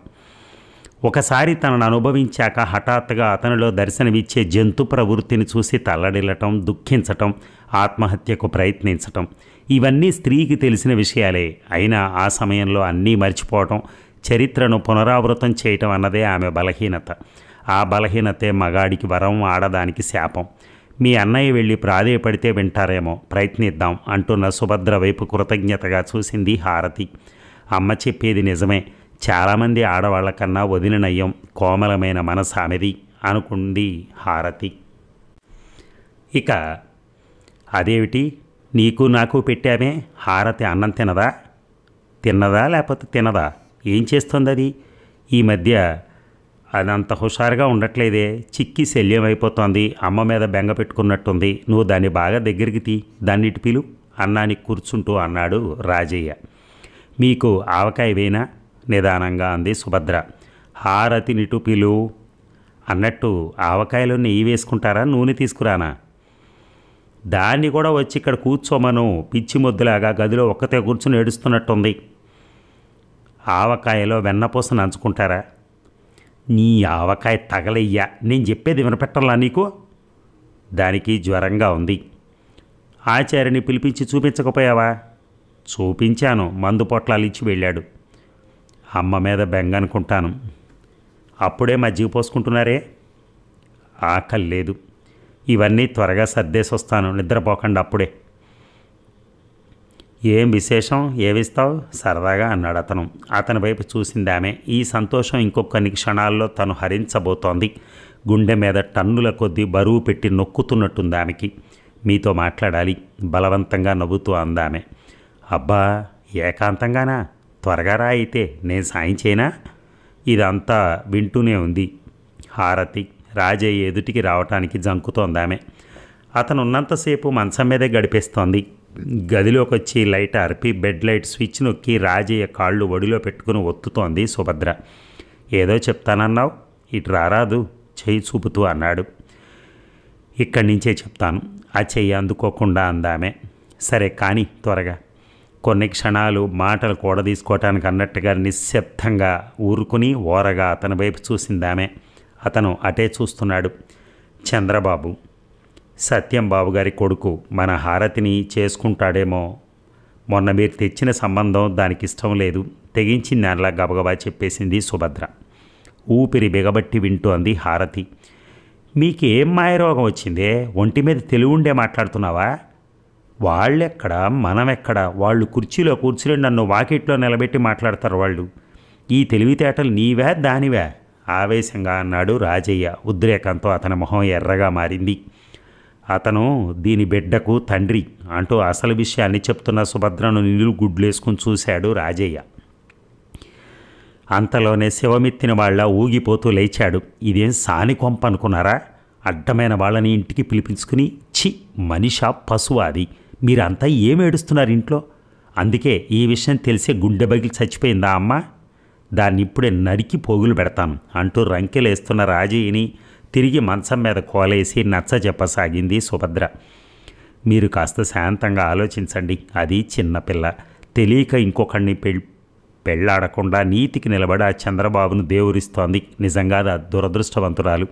ఒకసారి తనను అనుభవించాక హఠాత్తుగా అతనిలో దర్శనమిచ్చే జంతు ప్రవృత్తిని చూసి తల్లడిల్లటం దుఃఖించటం ఆత్మహత్యకు ప్రయత్నించటం. ఇవన్నీ స్త్రీకి తెలిసిన విషయాలే. అయినా ఆ సమయంలో అన్నీ మర్చిపోవటం చరిత్రను పునరావృతం చేయటం అన్నదే ఆమె బలహీనత. ఆ బలహీనతే మగాడికి వరం ఆడదానికి శాపం. మీ అన్నయ్య వెళ్ళి ప్రాధేయపడితే వింటారేమో ప్రయత్నిద్దాం అంటున్న సుభద్ర వైపు కృతజ్ఞతగా చూసింది హారతి. అమ్మ చెప్పేది నిజమే. చాలామంది ఆడవాళ్ళ కన్నా వదిన నయ్యం కోమలమైన మనసు ఆమెది అనుకుంది హారతి. ఇక అదేమిటి? నీకు నాకు పెట్టామే? హారతి అన్నం తినదా? తిన్నదా లేకపోతే తినదా? ఏం చేస్తుంది అది ఈ మధ్య అదంత హుషారుగా ఉండట్లేదే. చిక్కి శల్యం అయిపోతోంది. అమ్మ మీద బెంగ పెట్టుకున్నట్టుంది. నువ్వు దాన్ని బాగా దగ్గరికి తీ. దాన్ని ఇటు పిలు అన్నానికి కూర్చుంటూ అన్నాడు రాజయ్య. మీకు ఆవకాయ వేనా నిదానంగా అంది సుభద్ర. హారతి నిటు పిలు అన్నట్టు ఆవకాయలో నెయ్యి వేసుకుంటారా? నూనె తీసుకురానా? దాన్ని కూడా వచ్చి ఇక్కడ కూర్చోమను. పిచ్చి మొద్దులాగా గదిలో ఒక్కతే కూర్చుని ఏడుస్తున్నట్టుంది. ఆవకాయలో వెన్నపూస నంచుకుంటారా? నీ ఆవకాయ తగలయ్యా. నేను చెప్పేది వినపెట్టలా నీకు? దానికి జ్వరంగా ఉంది. ఆచార్యని పిలిపించి చూపించకపోయావా? చూపించాను. మందు పొట్లాలు ఇచ్చి వెళ్ళాడు. అమ్మ మీద బెంగ అనుకుంటాను. అప్పుడే మజ్జిగ పోసుకుంటున్నారే? ఆకలి లేదు. ఇవన్నీ త్వరగా సర్దేసి వస్తాను నిద్రపోకండి అప్పుడే. ఏం విశేషం? ఏవిస్తావు సరదాగా అన్నాడు అతను. అతని వైపు చూసింది ఆమె ఈ సంతోషం ఇంకొన్ని క్షణాల్లో తను హరించబోతోంది. గుండె మీద టన్నుల కొద్దీ బరువు పెట్టి నొక్కుతున్నట్టుంది ఆమెకి. మీతో మాట్లాడాలి. బలవంతంగా నవ్వుతూ అందామె. అబ్బా ఏకాంతంగానా? త్వరగా రా అయితే నేను సాయం చేయనా? ఇదంతా వింటూనే ఉంది. హారతి రాజయ్య ఎదుటికి రావటానికి జంకుతోందామె. అతను ఉన్నంతసేపు మంచం మీదే గడిపేస్తోంది. గదిలోకి వచ్చి లైట్ అర్పి బెడ్ లైట్ స్విచ్ నొక్కి రాజయ్య కాళ్ళు ఒడిలో పెట్టుకుని ఒత్తుతోంది సుభద్ర. ఏదో చెప్తానన్నావు? ఇటు రారాదు చేయి చూపుతూ అన్నాడు. ఇక్కడి నుంచే చెప్తాను. ఆ చెయ్యి అందుకోకుండా అందామె. సరే కానీ త్వరగా. కొన్ని క్షణాలు మాటలు కూడదీసుకోవటానికి అన్నట్టుగా నిశ్శబ్దంగా ఊరుకుని ఓరగా అతని వైపు చూసిందామె అతను అటే చూస్తున్నాడు. చంద్రబాబు సత్యం బాబు గారి కొడుకు మన హారతిని చేసుకుంటాడేమో. మొన్న మీరు తెచ్చిన సంబంధం దానికి ఇష్టం లేదు. తెగించింది అలా గబగబా చెప్పేసింది సుభద్ర. ఊపిరి బిగబట్టి వింటూ అంది హారతి. మీకేం మాయరోగం వచ్చిందే? ఒంటి మీద తెలివుండే మాట్లాడుతున్నావా? వాళ్ళెక్కడ మనమెక్కడ వాళ్ళు కుర్చీలో కూర్చుని నన్ను వాకిట్లో నిలబెట్టి మాట్లాడతారు వాళ్ళు. ఈ తెలివితేటలు నీవే దానివే? ఆవేశంగా అన్నాడు రాజయ్య. ఉద్రేకంతో అతని మొహం ఎర్రగా మారింది. అతను దీని బిడ్డకు తండ్రి అంటూ అసలు విషయాన్ని చెప్తున్న సుభద్రను నిలువు గుడ్లేసుకుని చూశాడు రాజయ్య. అంతలోనే శివమెత్తిన వాళ్ళ ఊగిపోతూ లేచాడు. ఇదేం సాని కొంప అనుకున్నారా? అడ్డమైన వాళ్ళని ఇంటికి పిలిపించుకుని చి మనిషా పశువు అది. మీరంతా ఏం ఏడుస్తున్నారు ఇంట్లో? అందుకే ఈ విషయం తెలిసే గుండె బగిలి చచ్చిపోయిందా అమ్మ? దాన్ని ఇప్పుడే నరికి పోగులు పెడతాను అంటూ రంకెలేస్తున్న రాజయ్యని తిరిగి మంచం మీద కోలేసి నచ్చ చెప్పసాగింది సుభద్ర. మీరు కాస్త శాంతంగా ఆలోచించండి. అది చిన్నపిల్ల తెలియక ఇంకొకడిని పెళ్ పెళ్ళాడకుండా నీతికి నిలబడి ఆ చంద్రబాబును దేవురిస్తోంది. నిజంగా అది దురదృష్టవంతురాలు.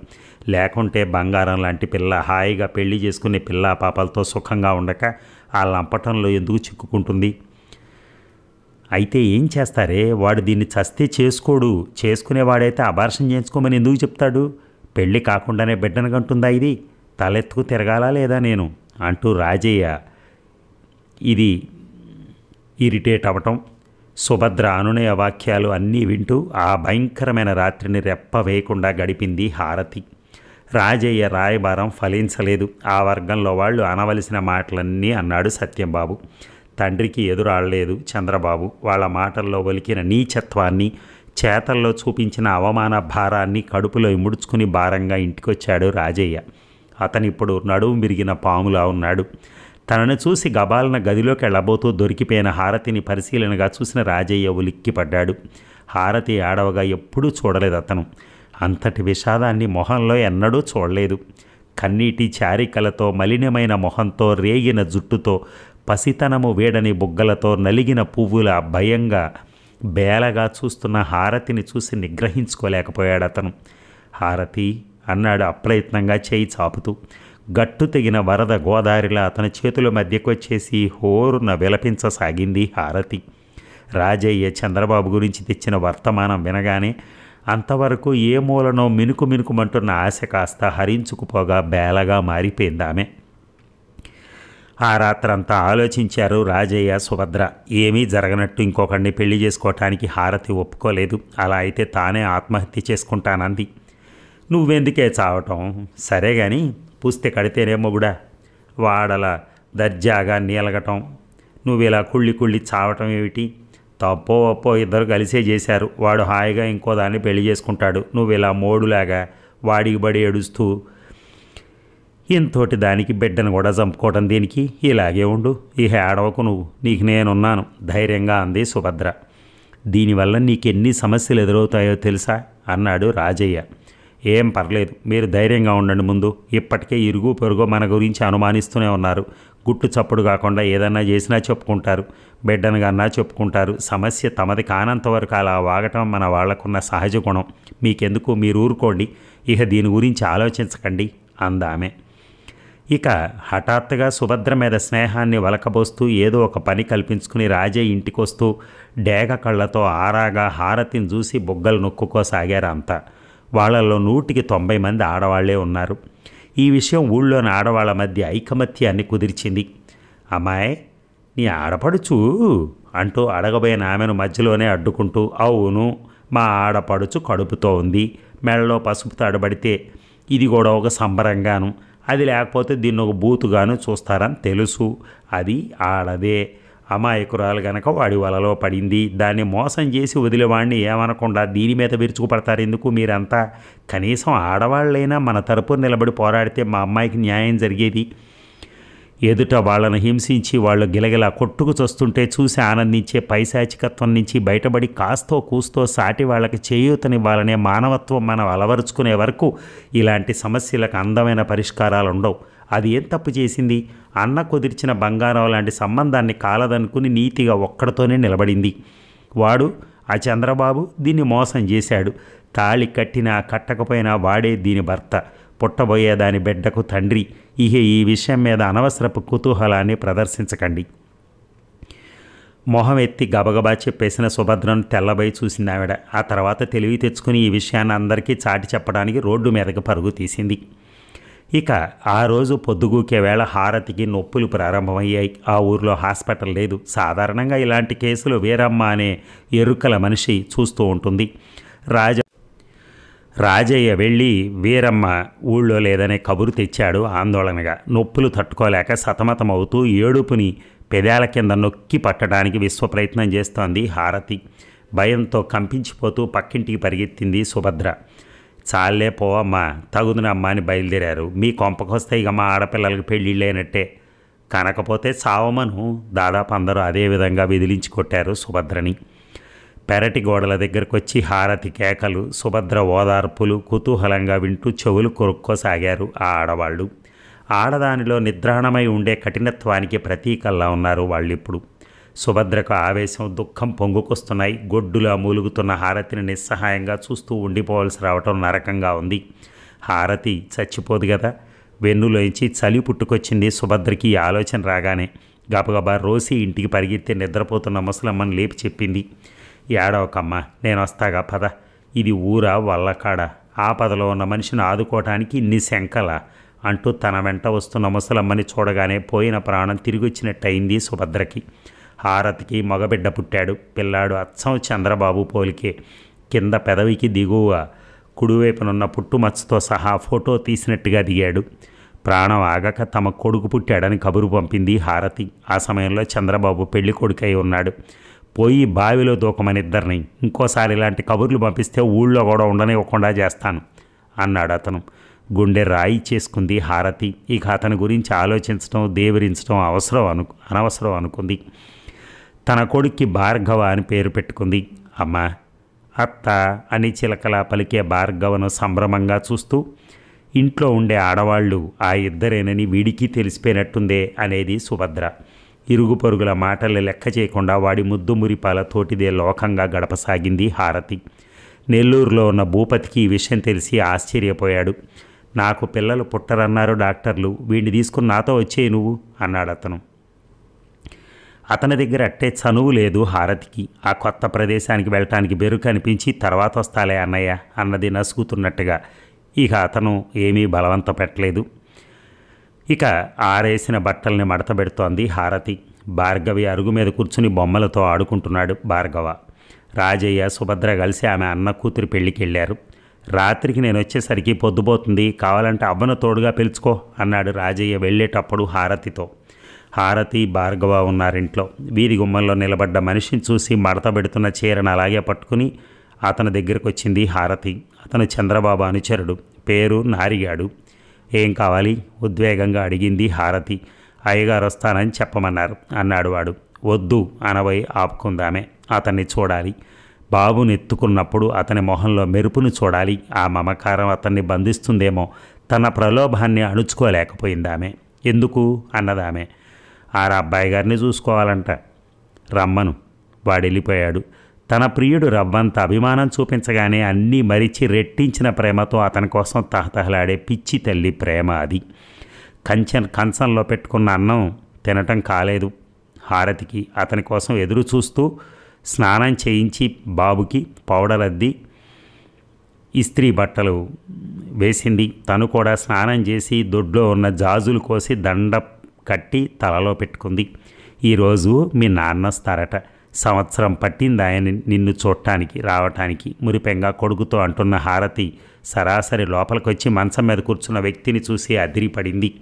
లేకుంటే బంగారం లాంటి పిల్ల హాయిగా పెళ్ళి చేసుకునే పిల్ల పాపలతో సుఖంగా ఉండక ఆ లంపటంలో ఎందుకు చిక్కుకుంటుంది? అయితే ఏం చేస్తారే? వాడు దీన్ని చస్తే చేసుకోడు. చేసుకునేవాడైతే అబార్షన్ చేయించుకోమని ఎందుకు చెప్తాడు? పెళ్ళి కాకుండానే బిడ్డనగంటుందా ఇది? తలెత్తుకు తిరగాలా లేదా నేను? అంటూ రాజయ్య ఇది ఇరిటేట్ అవ్వటం సుభద్ర అనునయ వాక్యాలు అన్నీ వింటూ ఆ భయంకరమైన రాత్రిని రెప్ప వేయకుండా గడిపింది హారతి. రాజయ్య రాయబారం ఫలించలేదు. ఆ వర్గంలో వాళ్ళు అనవలసిన మాటలన్నీ అన్నాడు సత్యంబాబు. తండ్రికి ఎదురాడలేదు చంద్రబాబు. వాళ్ళ మాటల్లో ఒలికిన నీచత్వాన్ని చేతల్లో చూపించిన అవమాన భారాన్ని కడుపులో ఇముడుచుకుని భారంగా ఇంటికొచ్చాడు రాజయ్య. అతనిప్పుడు నడుము విరిగిన పాములా ఉన్నాడు. తనను చూసి గబాలన గదిలోకి వెళ్ళబోతూ దొరికిపోయిన హారతిని పరిశీలనగా చూసిన రాజయ్య ఉలిక్కిపడ్డాడు. హారతి ఆడవగా ఎప్పుడూ చూడలేదు అతను. అంతటి విషాదాన్ని మొహంలో ఎన్నడూ చూడలేదు. కన్నీటి చారికలతో మలినమైన మొహంతో రేగిన జుట్టుతో పసితనము వేడని బుగ్గలతో నలిగిన పువ్వుల భయంగా బేలగా చూస్తున్న హారతిని చూసి నిగ్రహించుకోలేకపోయాడు అతను హారతి అన్నాడు అప్రయత్నంగా చేయి చాపుతూ. గట్టు తెగిన వరద గోదారిలా అతని చేతుల మధ్యకు వచ్చేసి హోరున విలపించసాగింది హారతి. రాజయ్య చంద్రబాబు గురించి తెచ్చిన వర్తమానం వినగానే అంతవరకు ఏ మూలనో మినుకు మినుకుమంటున్న ఆశ కాస్త హరించుకుపోగా బేలగా మారిపోయిందామె ఆ రాత్రంతా ఆలోచించారు రాజయ్య సుభద్ర. ఏమీ జరగనట్టు ఇంకొకరిని పెళ్ళి చేసుకోవటానికి హారతి ఒప్పుకోలేదు. అలా అయితే తానే ఆత్మహత్య చేసుకుంటానంది. నువ్వెందుకే చావటం? సరే కానీ పుస్తే కడితేనే మొగుడా. వాడల దర్జాగా నీలగటం. నువ్వు ఇలా కుళ్ళి కుళ్ళి చావటం ఏమిటి? తప్పో ఒప్పో ఇద్దరు కలిసే చేశారు. వాడు హాయిగా ఇంకో దాన్ని పెళ్ళి చేసుకుంటాడు. నువ్వు ఇలా మోడులాగా వాడికి బడి ఏడుస్తూ ఇంతోటి దానికి బిడ్డను కూడా చంపుకోవటం దీనికి? ఇలాగే ఉండు. ఈ ఏడవకు నువ్వు. నీకు నేనున్నాను. ధైర్యంగా అంది సుభద్ర. దీనివల్ల నీకెన్ని సమస్యలు ఎదురవుతాయో తెలుసా? అన్నాడు రాజయ్య. ఏం పర్లేదు. మీరు ధైర్యంగా ఉండండి ముందు. ఇప్పటికే ఇరుగు పొరుగు మన గురించి అనుమానిస్తూనే ఉన్నారు. గుట్టు చప్పుడు కాకుండా ఏదన్నా చేసినా చెప్పుకుంటారు. బిడ్డనుగన్నా చెప్పుకుంటారు. సమస్య తమది కానంత వరకు అలా వాగటం మన వాళ్ళకున్న సహజ గుణం. మీకెందుకు? మీరు ఊరుకోండి ఇక దీని గురించి ఆలోచించకండి అందామె. ఇక హఠాత్తుగా సుభద్ర మీద స్నేహాన్ని వలకబోస్తూ ఏదో ఒక పని కల్పించుకుని రాజే ఇంటికొస్తూ డేగ కళ్ళతో ఆరాగా హారతిని చూసి బుగ్గలు నొక్కుకోసాగారు అంతా. వాళ్ళల్లో నూటికి తొంభై మంది ఆడవాళ్ళే ఉన్నారు. ఈ విషయం ఊళ్ళోని ఆడవాళ్ళ మధ్య ఐకమత్యాన్ని కుదిర్చింది. అమ్మాయి నీ ఆడపడుచు అంటూ అడగబోయిన ఆమెను మధ్యలోనే అడ్డుకుంటూ అవును మా ఆడపడుచు కడుపుతో ఉంది మెడలో పసుపు తడబడితే ఇది కూడా ఒక సంబరంగాను. అది లేకపోతే దీన్ని ఒక బూతుగాను చూస్తారని తెలుసు. అది ఆడదే. అమాయకురాలు గనక వాడి వలలో పడింది. దాన్ని మోసం చేసి వదిలేవాడిని ఏమనకుండా దీని మీద విరుచుకుపడతారు ఎందుకు మీరంతా? కనీసం ఆడవాళ్ళైనా మన తరపున నిలబడి పోరాడితే మా అమ్మాయికి న్యాయం జరిగేది. ఎదుట వాళ్ళను హింసించి వాళ్ళు గిలగిలా కొట్టుకు చస్తుంటే చూసి ఆనందించే పైశాచికత్వం నుంచి బయటపడి కాస్తో కూస్తో సాటి వాళ్ళకి చేయూతనివ్వాలనే మానవత్వం మనం అలవరుచుకునే వరకు ఇలాంటి సమస్యలకు అందమైన పరిష్కారాలు ఉండవు అది ఏం తప్పు చేసింది? అన్న కుదిర్చిన బంగారం లాంటి సంబంధాన్ని కాలదనుకుని నీతిగా ఒక్కడితోనే నిలబడింది. వాడు ఆ చంద్రబాబు దీన్ని మోసం చేశాడు. తాళి కట్టినా కట్టకపోయినా వాడే దీని భర్త. పుట్టబోయే దాని బిడ్డకు తండ్రి. ఇహ ఈ విషయం మీద అనవసరపు కుతూహలాన్ని ప్రదర్శించకండి. మొహం ఎత్తి గబగబా చెప్పేసిన సుభద్రను తెల్లబై చూసింది ఆవిడ ఆ తర్వాత తెలివి తెచ్చుకుని ఈ విషయాన్ని అందరికీ చాటి చెప్పడానికి రోడ్డు మీదకి పరుగు తీసింది. ఇక ఆ రోజు పొద్దుగూకే వేళ హారతికి నొప్పులు ప్రారంభమయ్యాయి. ఆ ఊర్లో హాస్పిటల్ లేదు. సాధారణంగా ఇలాంటి కేసులు వీరమ్మ అనే ఎరుకల మనిషి చూస్తూ ఉంటుంది. రాజ రాజయ్య వెళ్ళి వీరమ్మ ఊళ్ళో లేదనే కబురు తెచ్చాడు ఆందోళనగా. నొప్పులు తట్టుకోలేక సతమతమవుతూ ఏడుపుని పెదాల కింద నొక్కి పట్టడానికి విశ్వప్రయత్నం చేస్తోంది హారతి. భయంతో కంపించిపోతూ పక్కింటికి పరిగెత్తింది సుభద్ర. చాలే పోవమ్మా తగుదునమ్మా అని బయలుదేరారు. మీ కొంపకొస్తే ఇక మా ఆడపిల్లలకి పెళ్ళిళ్ళైనట్టే కనకపోతే చావమను. దాదాపు అందరూ అదే విధంగా విదిలించి కొట్టారు సుభద్రని. పెరటి గోడల దగ్గరకు వచ్చి హారతి కేకలు సుభద్ర ఓదార్పులు కుతూహలంగా వింటూ చెవులు కొరుక్కోసాగారు ఆ ఆడవాళ్ళు. ఆడదానిలో నిద్రాణమై ఉండే కఠినత్వానికి ప్రతీకల్లా ఉన్నారు వాళ్ళిప్పుడు. సుభద్రకు ఆవేశం దుఃఖం పొంగుకొస్తున్నాయి. గొడ్డులా మూలుగుతున్న హారతిని నిస్సహాయంగా చూస్తూ ఉండిపోవాల్సి రావటం నరకంగా ఉంది. హారతి చచ్చిపోదు కదా వెన్నులోంచి చలి పుట్టుకొచ్చింది సుభద్రకి ఈ ఆలోచన రాగానే. గబగబా రోసి ఇంటికి పరిగెత్తి నిద్రపోతున్న ముసలమ్మని లేపి చెప్పింది. ఏడవకమ్మా నేను వస్తాగా పద. ఇది ఊరా వల్లకాడ. ఆపదలో ఉన్న మనిషిని ఆదుకోవటానికి ఇన్ని శంకల. అంటూ తన వెంట వస్తున్న ముసలమ్మని చూడగానే పోయిన ప్రాణం తిరిగొచ్చినట్టయింది సుభద్రకి. హారతికి మగబిడ్డ పుట్టాడు. పిల్లాడు అచ్చం చంద్రబాబు పోలికే. కింద పెదవికి దిగువ. కుడివైపునున్న పుట్టుమచ్చతో సహా ఫోటో తీసినట్టుగా దిగాడు. ప్రాణం ఆగక తమ కొడుకు పుట్టాడని కబురు పంపింది హారతి. ఆ సమయంలో చంద్రబాబు పెళ్ళి కొడుకై ఉన్నాడు. పోయి బావిలో దూకమని ఇద్దరిని. ఇంకోసారి ఇలాంటి కబుర్లు పంపిస్తే ఊళ్ళో కూడా ఉండనివ్వకుండా చేస్తాను అన్నాడు అతను. గుండె రాయి చేసుకుంది హారతి. ఇక అతని గురించి ఆలోచించడం దేవరించడం అవసరం అను అనవసరం అనుకుంది. తన కొడుక్కి భార్గవ అని పేరు పెట్టుకుంది. అమ్మా అత్త అని చిలకలా పలికే భార్గవను సంభ్రమంగా చూస్తూ ఇంట్లో ఉండే ఆడవాళ్ళు ఆ ఇద్దరేనని వీడికి తెలిసిపోయినట్టుందే అనేది సుభద్ర. ఇరుగు పొరుగుల మాటలు లెక్క చేయకుండా వాడి ముద్దు మురిపాల తోటిదే లోకంగా గడపసాగింది హారతి. నెల్లూరులో ఉన్న భూపతికి ఈ విషయం తెలిసి ఆశ్చర్యపోయాడు. నాకు పిల్లలు పుట్టరన్నారు డాక్టర్లు. వీడిని తీసుకుని నాతో వచ్చే నువ్వు అన్నాడు అతను. అతని దగ్గర అట్టే చనువు లేదు హారతికి. ఆ కొత్త ప్రదేశానికి వెళ్ళటానికి బెరుకు అనిపించి తర్వాత వస్తాలే అన్నయ్య అన్నది నసుగుతున్నట్టుగా. ఇక అతను ఏమీ బలవంత పెట్టలేదు. ఇక ఆరేసిన బట్టల్ని మడతబెడుతోంది హారతి. భార్గవి అరుగు మీద కూర్చుని బొమ్మలతో ఆడుకుంటున్నాడు భార్గవ. రాజయ్య సుభద్ర కలిసి ఆమె అన్న కూతురి పెళ్ళికెళ్ళారు. రాత్రికి నేను వచ్చేసరికి పొద్దుపోతుంది. కావాలంటే అవ్వను తోడుగా పిలుచుకో అన్నాడు రాజయ్య వెళ్ళేటప్పుడు హారతితో. హారతి భార్గవ ఉన్నారింట్లో. వీధి గుమ్మంలో నిలబడ్డ మనిషిని చూసి మడత పెడుతున్న చీరను అలాగే పట్టుకుని అతని దగ్గరకు వచ్చింది హారతి. అతను చంద్రబాబు అనుచరుడు. పేరు నారిగాడు. ఏం కావాలి? ఉద్వేగంగా అడిగింది హారతి. అయ్యగారు వస్తానని చెప్పమన్నారు అన్నాడు వాడు. వద్దు అనవై ఆపుకుందామే. అతన్ని చూడాలి. బాబుని ఎత్తుకున్నప్పుడు అతని మొహంలో మెరుపును చూడాలి. ఆ మమకారం అతన్ని బంధిస్తుందేమో. తన ప్రలోభాన్ని అణుచుకోలేకపోయిందామె. ఎందుకు? అన్నదామె. ఆర అబ్బాయి గారిని చూసుకోవాలంట. రమ్మను. వాడు వెళ్ళిపోయాడు తన ప్రియుడు రవ్వంత అభిమానం చూపించగానే అన్నీ మరిచి రెట్టించిన ప్రేమతో అతని కోసం తహతహలాడే పిచ్చి తల్లి ప్రేమ అది. కంచెన్ కంచంలో పెట్టుకున్న అన్నం తినటం కాలేదు. హారతికి అతని కోసం ఎదురు చూస్తూ స్నానం చేయించి బాబుకి పౌడర్లద్ది ఇస్త్రీ బట్టలు వేసింది. తను కూడా స్నానం చేసి దొడ్లో ఉన్న జాజులు కోసి దండ కట్టి తలలో పెట్టుకుంది. ఈరోజు మీ నాన్న వస్తారట. సంవత్సరం పట్టింది ఆయన నిన్ను చూడటానికి రావటానికి. మురిపెంగా కొడుకుతో అంటున్న హారతి సరాసరి లోపలికొచ్చి మంచం మీద కూర్చున్న వ్యక్తిని చూసి అదిరిపడింది.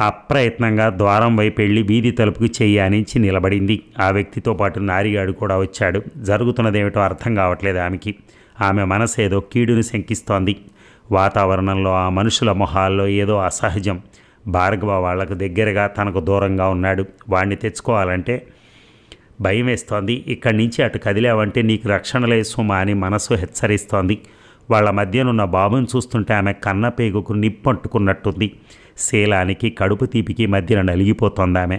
అప్రయత్నంగా ద్వారం వైపు వెళ్ళి వీధి తలుపుకి చెయ్యి ఆనించి నిలబడింది. ఆ వ్యక్తితో పాటు నారిగాడు కూడా వచ్చాడు. జరుగుతున్నదేమిటో అర్థం కావట్లేదు ఆమెకి. ఆమె మనసు ఏదో కీడుని శంకిస్తోంది. వాతావరణంలో ఆ మనుషుల మొహాల్లో ఏదో అసహజం. భార్గవ వాళ్ళకు దగ్గరగా తనకు దూరంగా ఉన్నాడు. వాడిని తెచ్చుకోవాలంటే భయం వేస్తోంది ఇక్కడి నుంచి అటు కదిలావంటే నీకు రక్షణ లేదు సుమా అని మనసు హెచ్చరిస్తోంది. వాళ్ళ మధ్యనున్న బాబుని చూస్తుంటే ఆమె కన్న పేగుకు నిప్పంటుకున్నట్టుంది. శీలానికి కడుపు తీపికి మధ్యన నలిగిపోతోంది ఆమె.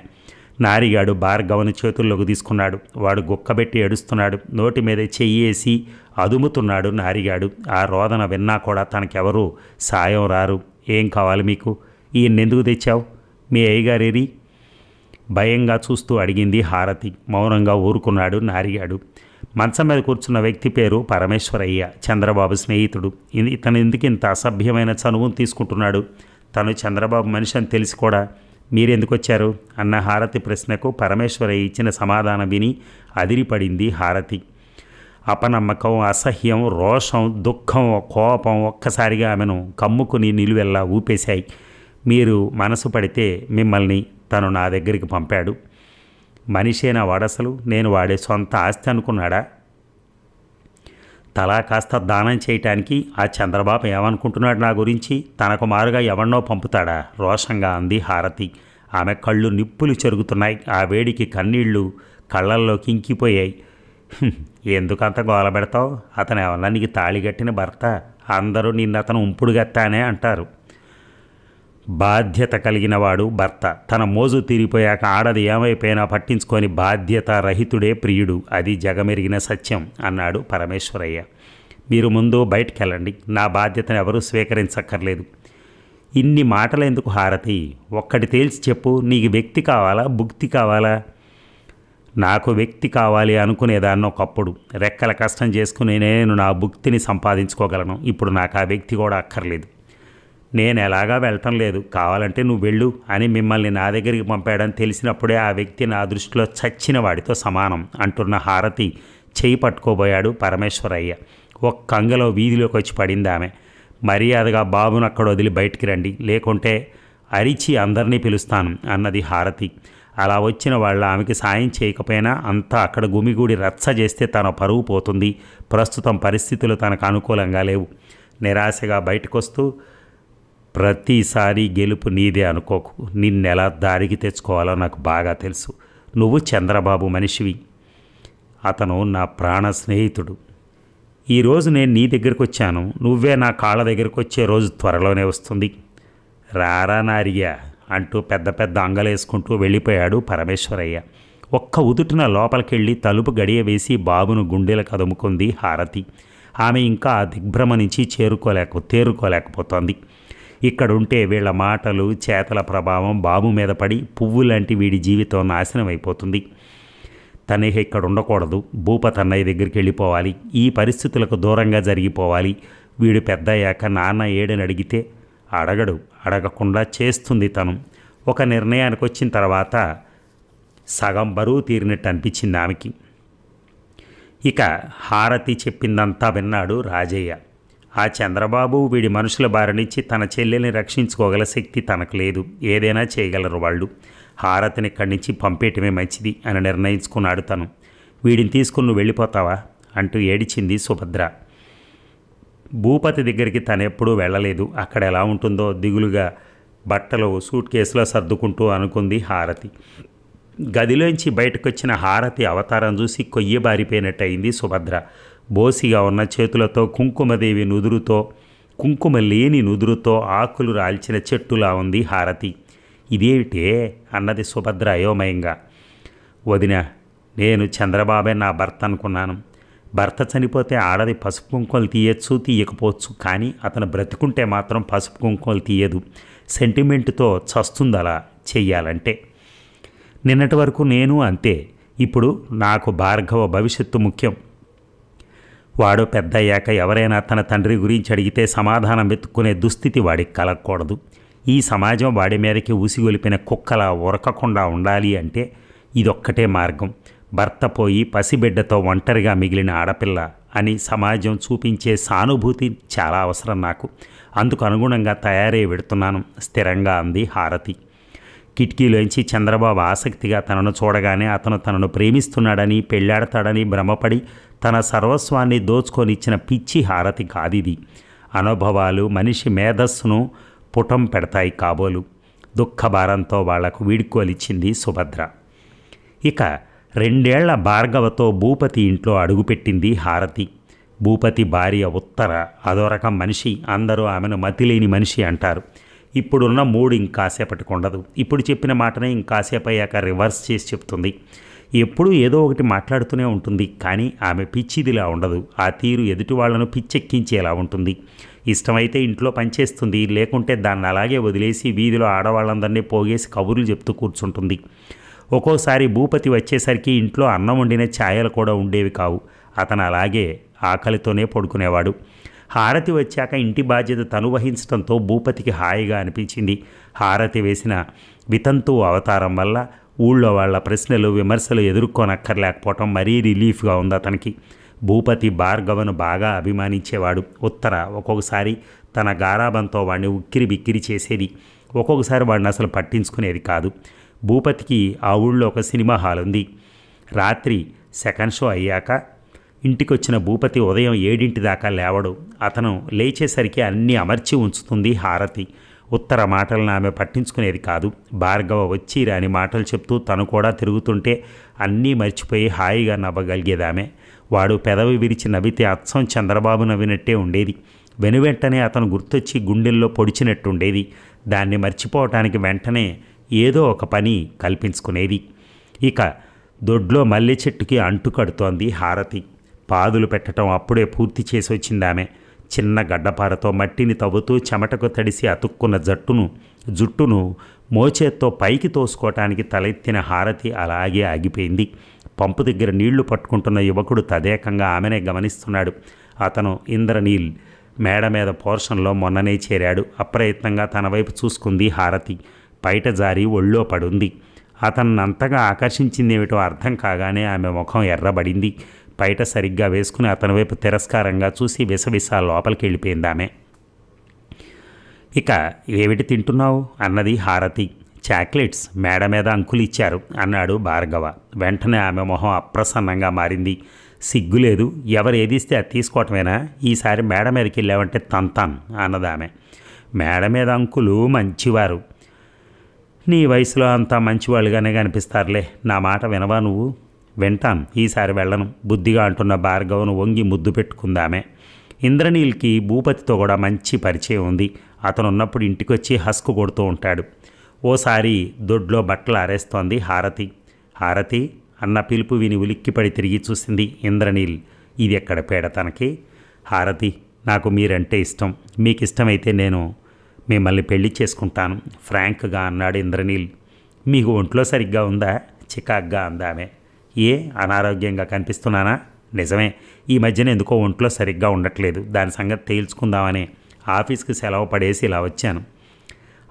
నారిగాడు భార్గవని చేతుల్లోకి తీసుకున్నాడు. వాడు గుక్కబెట్టి ఏడుస్తున్నాడు. నోటి మీద చెయ్యేసి అదుముతున్నాడు నారిగాడు. ఆ రోదన విన్నా కూడా తనకెవరూ సాయం రారు. ఏం కావాలి మీకు? ఈయన్నెందుకు తెచ్చావు? మీ అయ్యగారేరి భయంగా చూస్తూ అడిగింది హారతి. మౌనంగా ఊరుకున్నాడు నారిగాడు. మంచం మీద కూర్చున్న వ్యక్తి పేరు పరమేశ్వరయ్య చంద్రబాబు స్నేహితుడు. ఇతను ఎందుకు ఇంత అసభ్యమైన చనువును తీసుకుంటున్నాడు? తను చంద్రబాబు మనిషి అని తెలిసి కూడా మీరెందుకు వచ్చారు అన్న హారతి ప్రశ్నకు పరమేశ్వరయ్య ఇచ్చిన సమాధానం విని అదిరిపడింది హారతి. అపనమ్మకం అసహ్యం రోషం దుఃఖం కోపం ఒక్కసారిగా ఆమెను కమ్ముకుని నిలువెల్లా ఊపేశాయి. మీరు మనసు పడితే మిమ్మల్ని తను నా దగ్గరికి పంపాడు. మనిషేనా వాడసలు? నేను వాడే సొంత ఆస్తి అనుకున్నాడా? తలా కాస్త దానం చేయటానికి ఆ చంద్రబాబు ఏమనుకుంటున్నాడు నా గురించి? తనకు మారుగా ఎవన్నో పంపుతాడా? రోషంగా అంది హారతి. ఆమె కళ్ళు నిప్పులు చెరుగుతున్నాయి. ఆ వేడికి కన్నీళ్ళు కళ్ళల్లోకి ఇంకిపోయాయి. ఎందుకంత గోల పెడతావు? అతను ఏమన్నా నీకు తాళి కట్టిన భర్త? అందరూ నిన్నతను ఉంపుడుగత్తానే ఉంపుడు గత్తానే అంటారు. బాధ్యత కలిగినవాడు భర్త. తన మోజు తీరిపోయాక ఆడది ఏమైపోయినా పట్టించుకొని బాధ్యత రహితుడే ప్రియుడు. అది జగమెరిగిన సత్యం అన్నాడు పరమేశ్వరయ్య. మీరు ముందు బయటకెళ్ళండి. నా బాధ్యతను ఎవరూ స్వీకరించక్కర్లేదు. ఇన్ని మాటలు ఎందుకు హారతి? ఒక్కటి తేల్చి చెప్పు. నీకు వ్యక్తి కావాలా? భుక్తి కావాలా? నాకు వ్యక్తి కావాలి అనుకునేదాన్ని ఒకప్పుడు. రెక్కల కష్టం చేసుకుని నేను నా భుక్తిని సంపాదించుకోగలను. ఇప్పుడు నాకు ఆ వ్యక్తి కూడా అక్కర్లేదు. నేను ఎలాగా వెళ్ళటం లేదు. కావాలంటే నువ్వు వెళ్ళు అని మిమ్మల్ని నా దగ్గరికి పంపాడని తెలిసినప్పుడే ఆ వ్యక్తి నా దృష్టిలో చచ్చిన వాడితో సమానం అంటున్న హారతి చేయి పట్టుకోబోయాడు పరమేశ్వరయ్య. ఒక కంగలో వీధిలోకి వచ్చి పడింది ఆమె. మర్యాదగా బాబును అక్కడ వదిలి బయటికి రండి. లేకుంటే అరిచి అందరినీ పిలుస్తాను అన్నది హారతి. అలా వచ్చిన వాళ్ళ ఆమెకి సాయం చేయకపోయినా అంతా అక్కడ గుమిగూడి రచ్చ చేస్తే తన పరువు పోతుంది. ప్రస్తుతం పరిస్థితులు తనకు అనుకూలంగా లేవు. నిరాశగా బయటకొస్తూ ప్రతిసారి గెలుపు నీదే అనుకోకు. నిన్నెలా దారికి తెచ్చుకోవాలో నాకు బాగా తెలుసు. నువ్వు చంద్రబాబు మనిషివి. అతను నా ప్రాణ స్నేహితుడు. ఈరోజు నేను నీ దగ్గరికి వచ్చాను నువ్వే నా కాళ్ళ దగ్గరికి వచ్చే రోజు త్వరలోనే వస్తుంది. రారా నారియా అంటూ పెద్ద పెద్ద అంగలేసుకుంటూ వెళ్ళిపోయాడు పరమేశ్వరయ్య. ఒక్క ఉదుటిన లోపలికెళ్ళి తలుపు గడియ వేసి బాబును గుండెలకు కదుముకుంది హారతి. ఆమె ఇంకా ఆ దిగ్భ్రమ నుంచి చేరుకోలేక తేరుకోలేకపోతోంది. ఇక్కడుంటే వీళ్ళ మాటలు చేతల ప్రభావం బాబు మీద పడి పువ్వు లాంటి వీడి జీవితం నాశనం అయిపోతుంది. తనే ఇక్కడ ఉండకూడదు. భూప అన్నయ్య దగ్గరికి వెళ్ళిపోవాలి. ఈ పరిస్థితులకు దూరంగా జరిగిపోవాలి. వీడు పెద్ద అయ్యాక నాన్న ఏడని అడిగితే అడగడు. అడగకుండా చేస్తుంది తను. ఒక నిర్ణయానికి వచ్చిన తర్వాత సగం బరువు తీరినట్టు అనిపించింది ఆమెకి. ఇక హారతి చెప్పిందంతా విన్నాడు రాజయ్య. ఆ చంద్రబాబు వీడి మనుషుల బారి నుంచి తన చెల్లెల్ని రక్షించుకోగల శక్తి తనకు లేదు. ఏదైనా చేయగలరు వాళ్ళు. హారతిని ఇక్కడి నుంచి పంపేయటమే మంచిది అని నిర్ణయించుకున్నాడు తను. వీడిని తీసుకుని నువ్వు వెళ్ళిపోతావా? అంటూ ఏడిచింది సుభద్ర. భూపతి దగ్గరికి తను ఎప్పుడూ వెళ్ళలేదు. అక్కడ ఎలా ఉంటుందో దిగులుగా బట్టలు సూట్ కేసులో సర్దుకుంటూ అనుకుంది హారతి. గదిలోంచి బయటకొచ్చిన హారతి అవతారం చూసి కొయ్య అయింది సుభద్ర. బోసిగా ఉన్న చేతులతో కుంకుమదేవి నుదురుతో కుంకుమ లేని నుదురుతో ఆకులు రాల్చిన చెట్టులా ఉంది హారతి. ఇదేమిటే? అన్నది సుభద్ర అయోమయంగా. వదిన నేను చంద్రబాబే నా భర్త అనుకున్నాను. భర్త చనిపోతే ఆడది పసుపు కుంకుమలు తీయచ్చు తీయకపోవచ్చు కానీ అతను బ్రతికుంటే మాత్రం పసుపు కుంకుమలు తీయదు. సెంటిమెంట్తో చస్తుంది అలా చెయ్యాలంటే. నిన్నటి వరకు నేను అంతే. ఇప్పుడు నాకు భార్గవ భవిష్యత్తు ముఖ్యం. వాడు పెద్దయ్యాక ఎవరైనా తన తండ్రి గురించి అడిగితే సమాధానం వెతుక్కునే దుస్థితి వాడికి కలగకూడదు. ఈ సమాజం వాడి మీదకి ఉసిగొలిపిన కుక్కలా ఉరకకుండా ఉండాలి అంటే ఇదొక్కటే మార్గం. భర్త పోయి పసిబిడ్డతో ఒంటరిగా మిగిలిన ఆడపిల్ల అని సమాజం చూపించే సానుభూతి చాలా అవసరం నాకు. అందుకు అనుగుణంగా తయారై పెడుతున్నాను స్థిరంగా అంది హారతి. కిటికీలోంచి చంద్రబాబు ఆసక్తిగా తనను చూడగానే అతను తనను ప్రేమిస్తున్నాడని పెళ్ళాడతాడని భ్రమపడి తన సర్వస్వాన్ని దోచుకొనిచ్చిన పిచ్చి హారతి కాదిది అనుభవాలు మనిషి మేధస్సును పుటం పెడతాయి కాబోలు. దుఃఖభారంతో వాళ్ళకు వీడుకోలిచ్చింది సుభద్ర. ఇక రెండేళ్ళ భార్గవతో భూపతి ఇంట్లో అడుగుపెట్టింది హారతి. భూపతి భార్య ఉత్తర అదో రకం మనిషి అందరూ ఆమెను మతిలేని మనిషి అంటారు. ఇప్పుడున్న మూడు ఇంకాసేపటికి ఉండదు ఇప్పుడు చెప్పిన మాటనే ఇంకాసేపు అయ్యాక రివర్స్ చేసి చెప్తుంది. ఎప్పుడూ ఏదో ఒకటి మాట్లాడుతూనే ఉంటుంది కానీ ఆమె పిచ్చిదిలా ఉండదు. ఆ తీరు ఎదుటి వాళ్ళను పిచ్చెక్కించేలా ఉంటుంది. ఇష్టమైతే ఇంట్లో పనిచేస్తుంది లేకుంటే దాన్ని అలాగే వదిలేసి వీధిలో ఆడవాళ్ళందరినీ పోగేసి కబుర్లు చెప్తూ కూర్చుంటుంది. ఒక్కోసారి భూపతి వచ్చేసరికి ఇంట్లో అన్నం వండిన ఛాయలు కూడా ఉండేవి కావు. అతను అలాగే ఆకలితోనే పడుకునేవాడు. హారతి వచ్చాక ఇంటి బాధ్యత తను వహించడంతో భూపతికి హాయిగా అనిపించింది. హారతి వేసిన వితంతు అవతారం వల్ల ఊళ్ళో వాళ్ళ ప్రశ్నలు విమర్శలు ఎదుర్కోనక్కర్లేకపోవటం మరీ రిలీఫ్గా ఉంది అతనికి. భూపతి భార్గవను బాగా అభిమానించేవాడు. ఉత్తర ఒక్కొక్కసారి తన గారాబంతో వాడిని ఉక్కిరి బిక్కిరి చేసేది. ఒక్కొక్కసారి వాడిని అసలు పట్టించుకునేది కాదు. భూపతికి ఆ ఊళ్ళో ఒక సినిమా హాల్ ఉంది. రాత్రి సెకండ్ షో అయ్యాక ఇంటికొచ్చిన భూపతి ఉదయం ఏడింటి దాకా లేవడు. అతను లేచేసరికి అన్నీ అమర్చి ఉంచుతుంది హారతి. ఉత్తర మాటలను ఆమె పట్టించుకునేది కాదు. భార్గవ వచ్చి రాని మాటలు చెప్తూ తను కూడా తిరుగుతుంటే అన్నీ మర్చిపోయి హాయిగా నవ్వగలిగేదామె వాడు పెదవి విరిచి నవ్వితే అచ్చం చంద్రబాబు నవ్వినట్టే ఉండేది. వెనువెంటనే అతను గుర్తొచ్చి గుండెల్లో పొడిచినట్టుండేది. దాన్ని మర్చిపోవటానికి వెంటనే ఏదో ఒక పని కల్పించుకునేది. ఇక దొడ్లో మల్లె చెట్టుకి అంటు కడుతోంది హారతి. పాదులు పెట్టడం అప్పుడే పూర్తి చేసి వచ్చిందామె చిన్న గడ్డపారతో మట్టిని తవ్వుతూ చెమటకు తడిసి అతుక్కున్న జట్టును జుట్టును మోచేత్తో పైకి తోసుకోవటానికి తలెత్తిన హారతి అలాగే ఆగిపోయింది. పంపు దగ్గర నీళ్ళు పట్టుకుంటున్న యువకుడు తదేకంగా ఆమెనే గమనిస్తున్నాడు. అతను ఇంద్రనీల్ మేడ మీద పోర్షన్లో మొన్ననే చేరాడు. అప్రయత్నంగా తన వైపు చూసుకుంది హారతి. బయట జారి ఒళ్ళో పడుంది. అతన్ని అంతగా ఆకర్షించిందేమిటో అర్థం కాగానే ఆమె ముఖం ఎర్రబడింది. బయట సరిగ్గా వేసుకుని అతని వైపు తిరస్కారంగా చూసి విసవిసా లోపలికి వెళ్ళిపోయింది ఆమె. ఇక ఏమిటి తింటున్నావు? అన్నది హారతి. చాక్లెట్స్ మేడ మీద అంకులు ఇచ్చారు అన్నాడు భార్గవ. వెంటనే ఆమె మొహం అప్రసన్నంగా మారింది. సిగ్గులేదు ఎవరు ఏదిస్తే అది తీసుకోవటమేనా? ఈసారి మేడ మీదకి వెళ్ళావంటే తంతాన్ అన్నదామె మేడ మీద అంకులు మంచివారు. నీ వయసులో అంతా మంచివాళ్ళుగానే కనిపిస్తారులే. నా మాట వినవా నువ్వు? వింటాను ఈసారి వెళ్ళను. బుద్ధిగా అంటున్న భార్గవను వంగి ముద్దు పెట్టుకుందామే. ఇంద్రనీల్కి భూపతితో కూడా మంచి పరిచయం ఉంది. అతను ఉన్నప్పుడు ఇంటికొచ్చి హస్కు కొడుతూ ఉంటాడు. ఓసారి దొడ్లో బట్టలు ఆరేస్తోంది హారతి. హారతి? అన్న పిలుపు విని ఉలిక్కిపడి తిరిగి చూసింది ఇంద్రనీల్. ఇది ఎక్కడ పేడ తనకి? హారతి నాకు మీరంటే ఇష్టం. మీకు ఇష్టమైతే నేను మిమ్మల్ని పెళ్ళి చేసుకుంటాను. ఫ్రాంక్గా అన్నాడు ఇంద్రనీల్. మీకు ఒంట్లో సరిగ్గా ఉందా? చికాగ్గా అందామే. ఏ అనారోగ్యంగా కనిపిస్తున్నానా? నిజమే. ఈ మధ్యన ఎందుకో ఒంట్లో సరిగ్గా ఉండట్లేదు. దాని సంగతి తేల్చుకుందామని ఆఫీస్కి సెలవు పడేసి ఇలా వచ్చాను.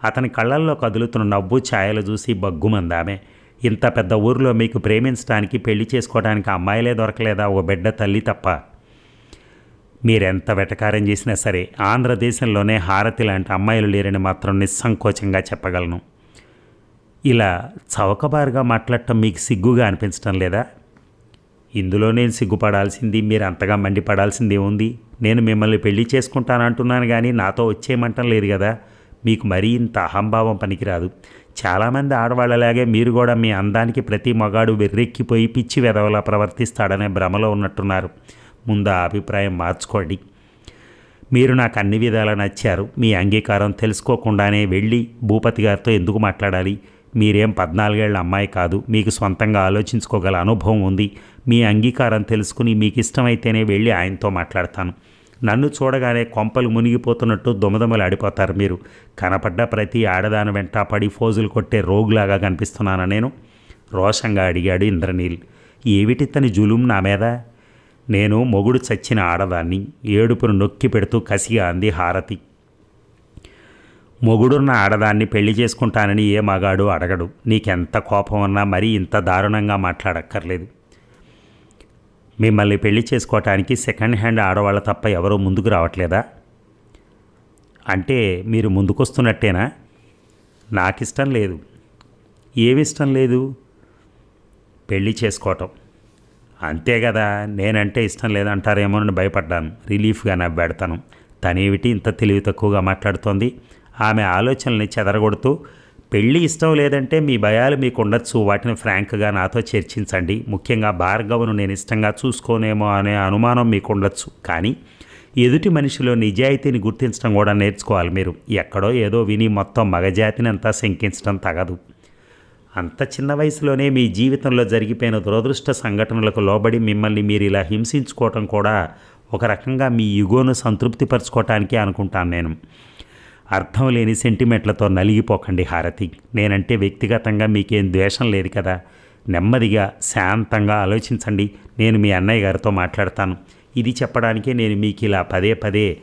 అతని కళ్ళల్లో కదులుతున్న నవ్వు ఛాయలు చూసి బగ్గుమందామే. ఇంత పెద్ద ఊరిలో మీకు ప్రేమించడానికి పెళ్ళి చేసుకోవడానికి అమ్మాయిలే దొరకలేదా? ఓ బిడ్డ తల్లి తప్ప. మీరెంత వెటకారం చేసినా సరే ఆంధ్రదేశంలోనే హారతి లాంటి అమ్మాయిలు లేరని మాత్రం నిస్సంకోచంగా చెప్పగలను. ఇలా చవకబారుగా మాట్లాడటం మీకు సిగ్గుగా అనిపించటం లేదా? ఇందులో నేను సిగ్గుపడాల్సింది మీరు అంతగా మండిపడాల్సింది ఏముంది? నేను మిమ్మల్ని పెళ్ళి చేసుకుంటానంటున్నాను కానీ నాతో వచ్చేయమంటం లేదు కదా? మీకు మరీ ఇంత అహంభావం పనికిరాదు. చాలామంది ఆడవాళ్ళలాగే మీరు కూడా మీ అందానికి ప్రతి మగాడు వెర్రెక్కిపోయి పిచ్చి వెధవలా ప్రవర్తిస్తాడనే భ్రమలో ఉన్నట్టున్నారు. ముందు ఆ అభిప్రాయం మార్చుకోండి. మీరు నాకు అన్ని విధాలా నచ్చారు. మీ అంగీకారం తెలుసుకోకుండానే వెళ్ళి భూపతి గారితో ఎందుకు మాట్లాడాలి? మీరేం పద్నాలుగేళ్ళ అమ్మాయి కాదు మీకు సొంతంగా ఆలోచించుకోగల అనుభవం ఉంది. మీ అంగీకారం తెలుసుకుని మీకు ఇష్టమైతేనే వెళ్ళి ఆయనతో మాట్లాడతాను. నన్ను చూడగానే కొంపలు మునిగిపోతున్నట్టు దుమదమలు ఆడిపోతారు మీరు. కనపడ్డ ప్రతి ఆడదాని వెంట పడి ఫోజులు కొట్టే రోగులాగా కనిపిస్తున్నానా నేను? రోషంగా అడిగాడు ఇంద్రనీల్. ఏమిటితని జులుం నా మీద? నేను మొగుడు చచ్చిన ఆడదాన్ని ఏడుపును నొక్కి పెడుతూ కసిగా అంది హారతి. మొగుడున్న ఆడదాన్ని పెళ్ళి చేసుకుంటానని ఏ మగాడు అడగడు. నీకెంత కోపం ఉన్నా మరీ ఇంత దారుణంగా మాట్లాడక్కర్లేదు. మిమ్మల్ని పెళ్ళి చేసుకోవటానికి సెకండ్ హ్యాండ్ ఆడవాళ్ళ తప్ప ఎవరూ ముందుకు రావట్లేదా? అంటే మీరు ముందుకొస్తున్నట్టేనా? నాకిష్టం లేదు. ఏమిష్టం లేదు? పెళ్ళి చేసుకోవటం. అంతే కదా నేనంటే ఇష్టం లేదంటారేమోనని భయపడ్డాను. రిలీఫ్గా నవ్వాడతాను తనేమిటి ఇంత తెలివి తక్కువగా మాట్లాడుతోంది? ఆమె ఆలోచనల్ని చెదరగొడుతూ పెళ్ళి ఇష్టం లేదంటే మీ భయాలు మీకు ఉండొచ్చు వాటిని ఫ్రాంక్గా నాతో చర్చించండి. ముఖ్యంగా భార్గవను నేను ఇష్టంగా చూసుకోనేమో అనే అనుమానం మీకు ఉండొచ్చు కానీ ఎదుటి మనిషిలో నిజాయితీని గుర్తించడం కూడా నేర్చుకోవాలి మీరు. ఎక్కడో ఏదో విని మొత్తం మగజాతిని అంతా శంకించడం తగదు. అంత చిన్న వయసులోనే మీ జీవితంలో జరిగిపోయిన దురదృష్ట సంఘటనలకు లోబడి మిమ్మల్ని మీరు ఇలా హింసించుకోవటం కూడా ఒక రకంగా మీ యుగోను సంతృప్తిపరచుకోవటానికే అనుకుంటాను నేను. అర్థం లేని సెంటిమెంట్లతో నలిగిపోకండి హారతి. నేనంటే వ్యక్తిగతంగా మీకేం ద్వేషం లేదు కదా. నెమ్మదిగా శాంతంగా ఆలోచించండి. నేను మీ అన్నయ్య గారితో మాట్లాడతాను. ఇది చెప్పడానికే నేను మీకు ఇలా పదే పదే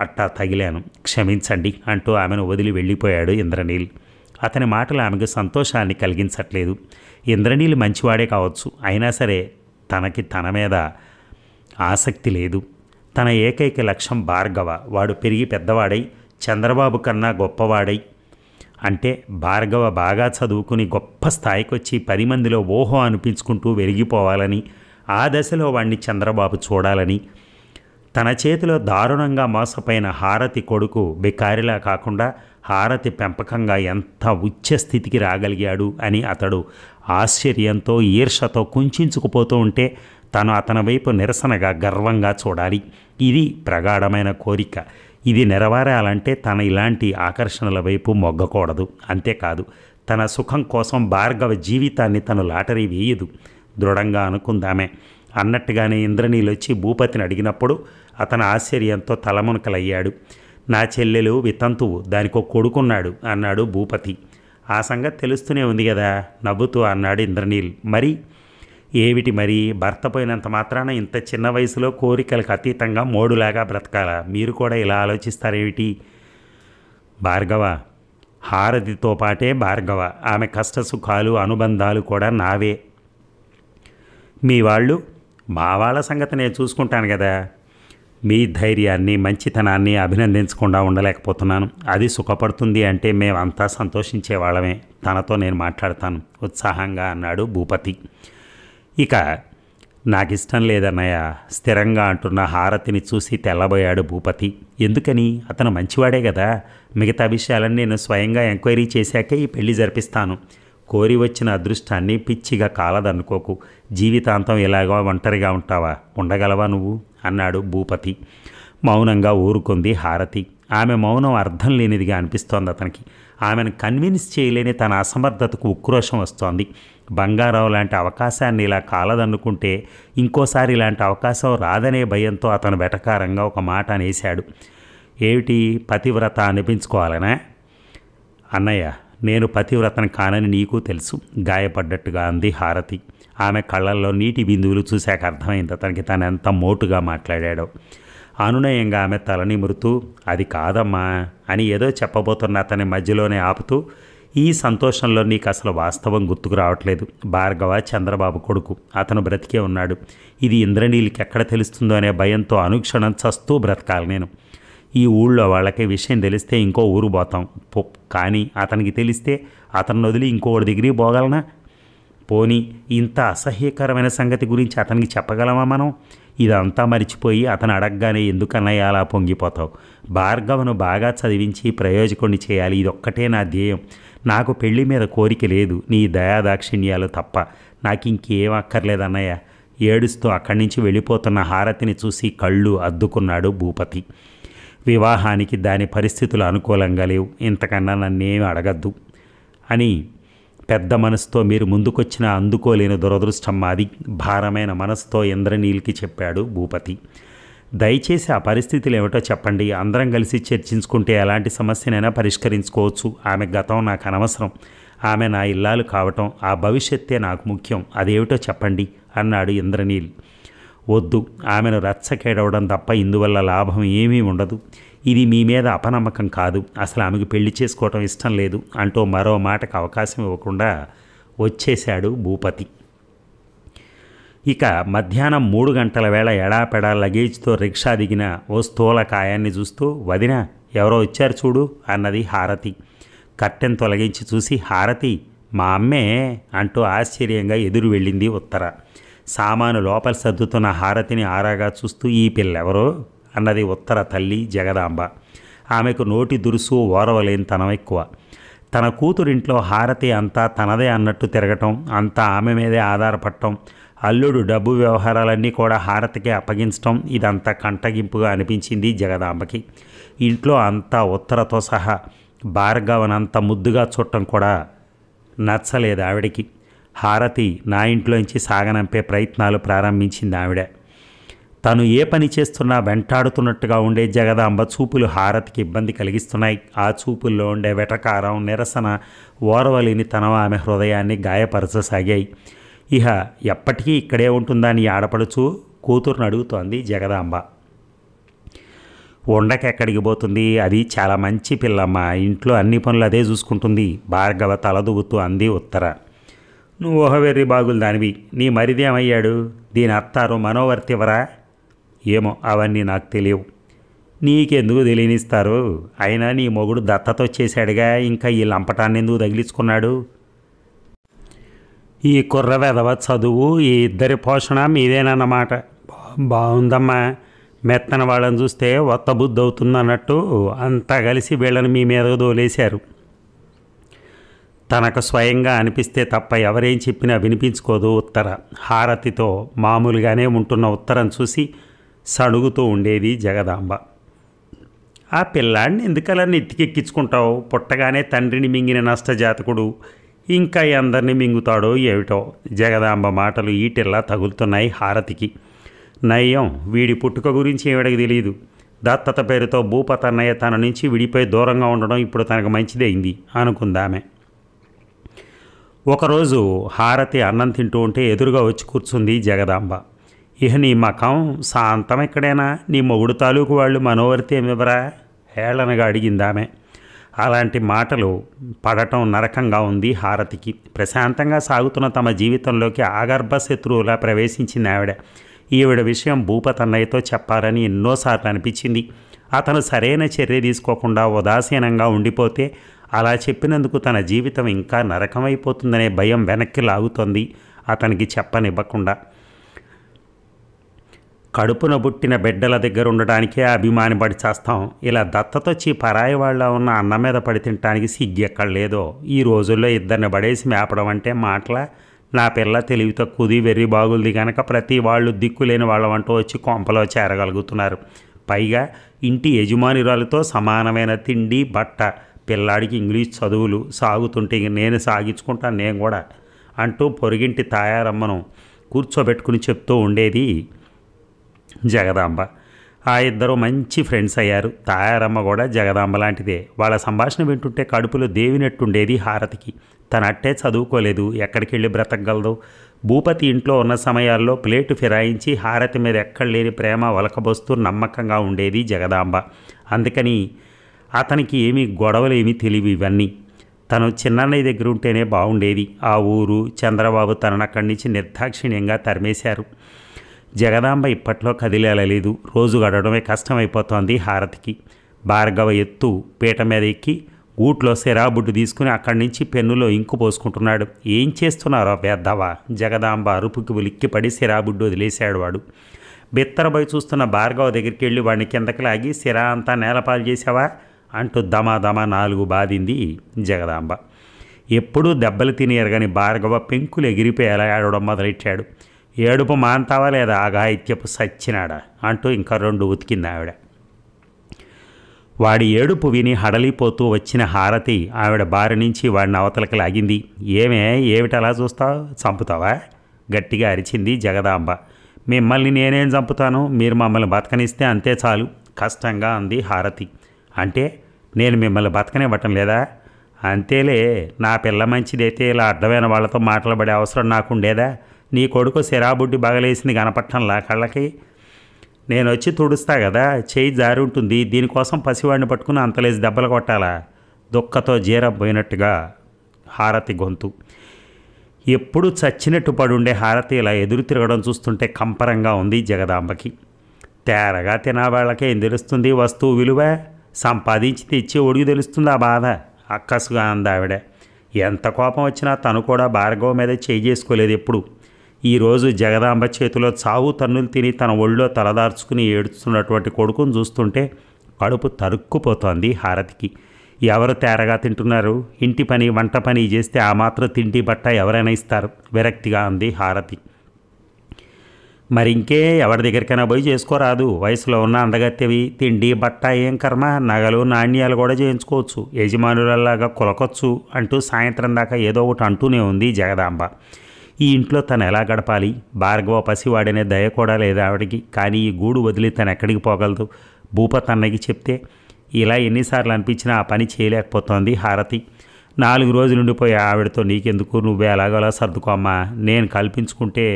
అట్టా తగిలాను. క్షమించండి అంటూ ఆమెను వదిలి వెళ్ళిపోయాడు ఇంద్రనీల్. అతని మాటలు ఆమెకు సంతోషాన్ని కలిగించట్లేదు. ఇంద్రనీల్ మంచివాడే కావచ్చు. అయినా సరే తనకి తన మీద ఆసక్తి లేదు. తన ఏకైక లక్ష్యం భార్గవ. వాడు పెరిగి పెద్దవాడై చంద్రబాబు కన్నా గొప్పవాడై. అంటే భార్గవ బాగా చదువుకుని గొప్ప స్థాయికి వచ్చి పది మందిలో ఓహో అనిపించుకుంటూ వెలిగిపోవాలని ఆ దశలో వాణ్ణి చంద్రబాబు చూడాలని తన చేతిలో దారుణంగా మోసపోయిన హారతి కొడుకు బికారిలా కాకుండా హారతి పెంపకంగా ఎంత ఉచ్చ స్థితికి రాగలిగాడు అని అతడు ఆశ్చర్యంతో ఈర్షతో కుంచుకుపోతూ ఉంటే తను అతని వైపు నిరసనగా గర్వంగా చూడాలి. ఇది ప్రగాఢమైన కోరిక. ఇది నెరవేరాలంటే తన ఇలాంటి ఆకర్షణల వైపు మొగ్గకూడదు. అంతేకాదు తన సుఖం కోసం భార్గవ జీవితాన్ని తను లాటరీ వేయదు. దృఢంగా అనుకుందామే. అన్నట్టుగానే ఇంద్రనీలు వచ్చి భూపతిని అడిగినప్పుడు అతను ఆశ్చర్యంతో తలమునకలయ్యాడు. నా చెల్లెలు వితంతువు దానికో కొడుకున్నాడు అన్నాడు భూపతి. ఆ సంగతి తెలుస్తూనే ఉంది కదా నవ్వుతూ అన్నాడు ఇంద్రనీల్. మరి ఏమిటి మరి? భర్త పోయినంత మాత్రాన ఇంత చిన్న వయసులో కోరికలకు అతీతంగా మోడులాగా బ్రతకాల? మీరు కూడా ఇలా ఆలోచిస్తారేమిటి? భార్గవ హారతితో పాటే భార్గవ ఆమె కష్ట సుఖాలు అనుబంధాలు కూడా నావే. మీ వాళ్ళు మా వాళ్ళ సంగతి నేను చూసుకుంటాను కదా మీ ధైర్యాన్ని మంచితనాన్ని అభినందించకుండా ఉండలేకపోతున్నాను. అది సుఖపడుతుంది అంటే మేమంతా సంతోషించే వాళ్ళమే. తనతో నేను మాట్లాడతాను. ఉత్సాహంగా అన్నాడు భూపతి. ఇక నాకు ఇష్టం లేదన్నయ్య స్థిరంగా అంటున్న హారతిని చూసి తెల్లబోయాడు భూపతి. ఎందుకని? అతను మంచివాడే కదా మిగతా విషయాలను నేను స్వయంగా ఎంక్వైరీ చేశాకే ఈ పెళ్ళి జరిపిస్తాను. కోరి వచ్చిన అదృష్టాన్ని పిచ్చిగా కాలదనుకోకు జీవితాంతం ఇలాగా ఒంటరిగా ఉంటావా? ఉండగలవా నువ్వు? అన్నాడు భూపతి. మౌనంగా ఊరుకుంది హారతి. ఆమె మౌనం అర్థం లేనిదిగా అనిపిస్తోంది అతనికి. ఆమెను కన్విన్స్ చేయలేని తన అసమర్థతకు ఉక్రోషం వస్తోంది. బంగారావు లాంటి అవకాశాన్ని ఇలా కాలదన్నుకుంటే ఇంకోసారి ఇలాంటి అవకాశం రాదనే భయంతో అతను వెటకారంగా ఒక మాట అనేశాడు. ఏమిటి? పతివ్రత అనిపించుకోవాలనా? అన్నయ్య నేను పతివ్రతను కానని నీకు తెలుసు. గాయపడ్డట్టుగా అంది హారతి. ఆమె కళ్ళల్లో నీటి బిందువులు చూశాక అర్థమైంది అతనికి తను ఎంత మోటుగా మాట్లాడాడో. అనునయంగా ఆమె తలని మృతూ అది కాదమ్మా అని ఏదో చెప్పబోతున్న అతని మధ్యలోనే ఆపుతూ ఈ సంతోషంలో నీకు అసలు వాస్తవం గుర్తుకు రావట్లేదు. భార్గవ చంద్రబాబు కొడుకు. అతను బ్రతికే ఉన్నాడు. ఇది ఇంద్రనీలికి ఎక్కడ తెలుస్తుందో అనే భయంతో అనుక్షణం చస్తూ బ్రతకాలి నేను. ఈ ఊళ్ళో వాళ్ళకి విషయం తెలిస్తే ఇంకో ఊరు పోతాం. కానీ అతనికి తెలిస్తే అతను వదిలి ఇంకోటి దగ్గరికి పోగలనా? పోనీ ఇంత అసహ్యకరమైన సంగతి గురించి అతనికి చెప్పగలమా మనం? ఇదంతా మరిచిపోయి అతను అడగగానే ఎందుకన్నయ్య అలా పొంగిపోతావు? భార్గవను బాగా చదివించి ప్రయోజకుడిని చేయాలి. ఇదొక్కటే నా ధ్యేయం. నాకు పెళ్ళి మీద కోరిక లేదు. నీ దయాదాక్షిణ్యాలు తప్ప. నాకు ఇంకేం అక్కర్లేదన్నయ్య ఏడుస్తూ అక్కడి నుంచి వెళ్ళిపోతున్న హారతిని చూసి కళ్ళు అద్దుకున్నాడు భూపతి. వివాహానికి దాని పరిస్థితులు అనుకూలంగా లేవు. ఇంతకన్నా నన్నేమి అడగద్దు అని పెద్ద మనసుతో మీరు ముందుకొచ్చిన అందుకోలేని దురదృష్టం మాది. భారమైన మనసుతో ఇంద్రనీల్కి చెప్పాడు భూపతి. దయచేసి ఆ పరిస్థితులు ఏమిటో చెప్పండి. అందరం కలిసి చర్చించుకుంటే ఎలాంటి సమస్యనైనా పరిష్కరించుకోవచ్చు. ఆమె గతం నాకు అనవసరం. ఆమె నా ఇల్లాలు కావటం ఆ భవిష్యత్తే నాకు ముఖ్యం. అదేమిటో చెప్పండి అన్నాడు ఇంద్రనీల్. వద్దు ఆమెను రచ్చకేడవడం తప్ప ఇందువల్ల లాభం ఏమీ ఉండదు. ఇది మీ మీద అపనమ్మకం కాదు. అసలు ఆమెకు పెళ్ళి చేసుకోవటం ఇష్టం లేదు అంటూ మరో మాటకు అవకాశం ఇవ్వకుండా వచ్చేశాడు భూపతి. ఇక మధ్యాహ్నం మూడు గంటల వేళ ఎడాపెడా లగేజ్తో రిక్షా దిగిన ఓ స్థూల కాయాన్ని చూస్తూ వదిన ఎవరో వచ్చారు చూడు అన్నది హారతి. కట్టెను తొలగించి చూసి హారతి మా అమ్మే అంటూ ఆశ్చర్యంగా ఎదురు వెళ్ళింది ఉత్తర. సామాను లోపల సర్దుతున్న హారతిని ఆరాగా చూస్తూ ఈ పిల్లెవరో? అన్నది ఉత్తర తల్లి జగదాంబ. ఆమెకు నోటి దురుసు ఓరవలేనితనం ఎక్కువ. తన కూతురింట్లో హారతి అంతా తనదే అన్నట్టు తిరగటం అంతా ఆమె మీదే ఆధారపడటం అల్లుడు డబ్బు వ్యవహారాలన్నీ కూడా హారతికే అప్పగించడం ఇదంతా కంటగింపుగా అనిపించింది జగదాంబకి. ఇంట్లో అంతా ఉత్తరతో సహా భార్గవనంత ముద్దుగా చుట్టం కూడా నచ్చలేదు ఆవిడకి. హారతి నా ఇంట్లోంచి సాగనంపే ప్రయత్నాలు ప్రారంభించింది ఆవిడ. తను ఏ పని చేస్తున్నా వెంటాడుతున్నట్టుగా ఉండే జగదాంబ చూపులు హారతికి ఇబ్బంది కలిగిస్తున్నాయి. ఆ చూపుల్లో ఉండే వెటకారం నిరసన ఓరవలేని తనం ఆమె హృదయాన్ని గాయపరచసాగాయి. ఇహ ఎప్పటికీ ఇక్కడే ఉంటుందని ఆడపడుచు కూతురుని అడుగుతోంది జగదాంబ. ఉండకెక్కడికి పోతుంది? అది చాలా మంచి పిల్లమ్మ. ఇంట్లో అన్ని పనులు అదే చూసుకుంటుంది. భార్గవ తలదువ్వుతూ అంది ఉత్తర. నువ్వు ఊహవెర్రి బాగులు దానివి. నీ మరిదేమయ్యాడు? దీని అత్తారు మనోవర్తివరా ఏమో అవన్నీ నాకు తెలియవు. నీకెందుకు తెలియనిస్తారు? అయినా నీ మొగుడు దత్తతో చేశాడుగా. ఇంకా ఈ లంపటాన్ని ఎందుకు తగిలించుకున్నాడు? ఈ కుర్ర వెధవ చదువు ఈ ఇద్దరి పోషణ మీదేనన్నమాట. బా- బాగుందమ్మా మెత్తన వాళ్ళని చూస్తే ఒత్త బుద్ధి అవుతుంది అన్నట్టు అంతా కలిసి వీళ్ళని మీ మీద దోలేశారు. తనకు స్వయంగా అనిపిస్తే తప్ప ఎవరేం చెప్పినా వినిపించుకోదు ఉత్తర. హారతితో మామూలుగానే ఉంటున్న ఉత్తరం చూసి సణుగుతూ ఉండేది జగదాంబ. ఆ పిల్లాడిని ఎందుకలా నెత్తికెక్కించుకుంటావు? పుట్టగానే తండ్రిని మింగిన నష్టజాతకుడు. ఇంకా అందరినీ మింగుతాడో ఏమిటో? జగదాంబ మాటలు ఈటెల్లా తగులుతున్నాయి హారతికి. నయ్యం వీడి పుట్టుక గురించి ఏమిడకి తెలియదు దత్తత పేరుతో భూపతన్నయ్య తన నుంచి విడిపోయి దూరంగా ఉండడం ఇప్పుడు తనకు మంచిదైంది అనుకుందామె. ఒకరోజు హారతి అన్నం తింటూ ఉంటే ఎదురుగా వచ్చి కూర్చుంది జగదాంబ. ఇహ నీ మకం శాంతం ఎక్కడైనా? నీ మొగుడు తాలూకు వాళ్ళు మనోవర్తి ఏమివరా హేళనగా అడిగిందామె. అలాంటి మాటలు పడటం నరకంగా ఉంది హారతికి. ప్రశాంతంగా సాగుతున్న తమ జీవితంలోకి ఆగర్భ శత్రువులా ప్రవేశించింది ఆవిడ. ఈవిడ విషయం భూపతన్నయ్యతో చెప్పాలని ఎన్నోసార్లు అనిపించింది. అతను సరైన చర్య తీసుకోకుండా ఉదాసీనంగా ఉండిపోతే అలా చెప్పినందుకు తన జీవితం ఇంకా నరకమైపోతుందనే భయం వెనక్కి లాగుతోంది అతనికి చెప్పనివ్వకుండా. కడుపున పుట్టిన బిడ్డల దగ్గర ఉండడానికే అభిమానిపడి చేస్తాం. ఇలా దత్తతొచ్చి పరాయి వాళ్ళ ఉన్న అన్న మీద పడి తినటానికి సిగ్గెక్కడ లేదో ఈ రోజుల్లో ఇద్దరిని పడేసి మేపడం అంటే మాటల నా పిల్ల తెలివి తక్కువది వెర్రి బాగుంది కనుక ప్రతి వాళ్ళు దిక్కులేని వాళ్ళమంటూ వచ్చి కొంపలో చేరగలుగుతున్నారు. పైగా ఇంటి యజమానురాలతో సమానమైన తిండి బట్ట పిల్లాడికి ఇంగ్లీష్ చదువులు సాగుతుంటే నేను సాగించుకుంటాను నేను కూడా అంటూ పొరిగింటి తాయారమ్మను కూర్చోబెట్టుకుని చెప్తూ ఉండేది జగదాంబ. ఆ ఇద్దరు మంచి ఫ్రెండ్స్ అయ్యారు. తాయారమ్మ కూడా జగదాంబ లాంటిదే. వాళ్ళ సంభాషణ వింటుంటే కడుపులో దేవినట్టుండేది హారతికి. తన అట్టే చదువుకోలేదు. ఎక్కడికి వెళ్ళి బ్రతకగలదు? భూపతి ఇంట్లో ఉన్న సమయాల్లో ప్లేటు ఫిరాయించి హారతి మీద ఎక్కడ లేని ప్రేమ ఒలకబోస్తూ నమ్మకంగా ఉండేది జగదాంబ. అందుకని అతనికి ఏమీ గొడవలు తెలివి ఇవన్నీ. తను చిన్నన్నయ్య దగ్గర ఉంటేనే బాగుండేది ఆ ఊరు చంద్రబాబు తనను అక్కడి నుంచి నిర్దాక్షిణ్యంగా తరిమేశారు. జగదాంబ ఇప్పట్లో కదిలేలేదు రోజు గడవడమే కష్టమైపోతోంది హారతికి. భార్గవ ఎత్తు పీట మీద ఎక్కి ఊట్లో సిరాబుడ్డు తీసుకుని అక్కడి నుంచి పెన్నులో ఇంకు పోసుకుంటున్నాడు. ఏం చేస్తున్నారో వేద్దవా జగదాంబ అరుపుకి ఉలిక్కిపడి సిరాబుడ్డు వదిలేశాడు వాడు. బిత్తరబోయి చూస్తున్న భార్గవ దగ్గరికి వెళ్ళి వాడిని కిందకి లాగి సిరా అంతా నేలపాలు చేసావా అంటూ దమాదమా నాలుగు బాధింది జగదాంబ. ఎప్పుడూ దెబ్బలు తిని ఎరగని భార్గవ పెంకులు ఎగిరిపోయేలా ఆడడం మొదలెట్టాడు. ఏడుపు మాంతావా లేదా? గాయత్యపు సచ్చినాడా? అంటూ ఇంకా రెండు ఉతికింది ఆవిడ వాడి ఏడుపు విని హడలిపోతూ వచ్చిన హారతి ఆవిడ బారి నుంచి వాడిని అవతలకి లాగింది. ఏమే? ఏమిటలా చూస్తావు? చంపుతావా? గట్టిగా అరిచింది జగదాంబ. మిమ్మల్ని నేనేం చంపుతాను? మీరు మమ్మల్ని బతకనిస్తే అంతే చాలు. కష్టంగా అంది హారతి. అంటే నేను మిమ్మల్ని బతకనివ్వటం లేదా? అంతేలే నా పిల్ల మంచిదైతే ఇలా అడ్డమైన వాళ్ళతో మాట్లాడే అవసరం నాకుండేదా? నీ కొడుకు సిరాబుడ్డి బగలేసింది కనపట్టంలా కళ్ళకి. నేను వచ్చి తుడుస్తా కదా చేయి జారి ఉంటుంది దీనికోసం పసివాడిని పట్టుకుని అంతలేసి దెబ్బలు కొట్టాలా? దుఃఖతో జీరం పోయినట్టుగా హారతి గొంతు. ఎప్పుడు చచ్చినట్టు పడుండే హారతి ఇలా ఎదురు తిరగడం చూస్తుంటే కంపరంగా ఉంది జగదాంబకి. తేరగా తినవాళ్ళకే ఏం తెలుస్తుంది వస్తువు విలువ? సంపాదించి తెచ్చి ఒడిగి తెలుస్తుంది ఆ బాధ? అక్కసుగా అంది ఆవిడ ఎంత కోపం వచ్చినా తను కూడా భార్గవ మీద చేయి చేసుకోలేదు ఎప్పుడు. ఈరోజు జగదాంబ చేతిలో చావు తన్నులు తిని తన ఒళ్ళో తలదార్చుకుని ఏడుస్తున్నటువంటి కొడుకును చూస్తుంటే కడుపు తరుక్కుపోతోంది హారతికి. ఎవరు తేరగా తింటున్నారు? ఇంటి పని వంట పని చేస్తే ఆ మాత్రం తిండి బట్ట ఎవరైనా ఇస్తారు? విరక్తిగా అంది హారతి. మరి ఇంకే ఎవరి దగ్గరికైనా పోయి చేసుకోరాదు. వయసులో ఉన్న అందగత్తెవి తిండి బట్ట ఏం కర్మ? నగలు నాణ్యాలు కూడా చేయించుకోవచ్చు. యజమానులలాగా కులకొచ్చు అంటూ సాయంత్రం దాకా ఏదో ఒకటి అంటూనే ఉంది జగదాంబ. ఈ ఇంట్లో తను ఎలా గడపాలి? భార్గవ పసివాడనే దయ కూడా లేదు ఆవిడకి? కానీ ఈ గూడు వదిలి తను ఎక్కడికి పోగలదు? భూపత్ అన్నకి చెప్తే ఇలా ఎన్నిసార్లు అనిపించినా ఆ పని చేయలేకపోతోంది హారతి. నాలుగు రోజులు ఉండిపోయి ఆవిడతో నీకెందుకు? నువ్వే ఎలాగోలా సర్దుకోమ్మా నేను కల్పించుకుంటే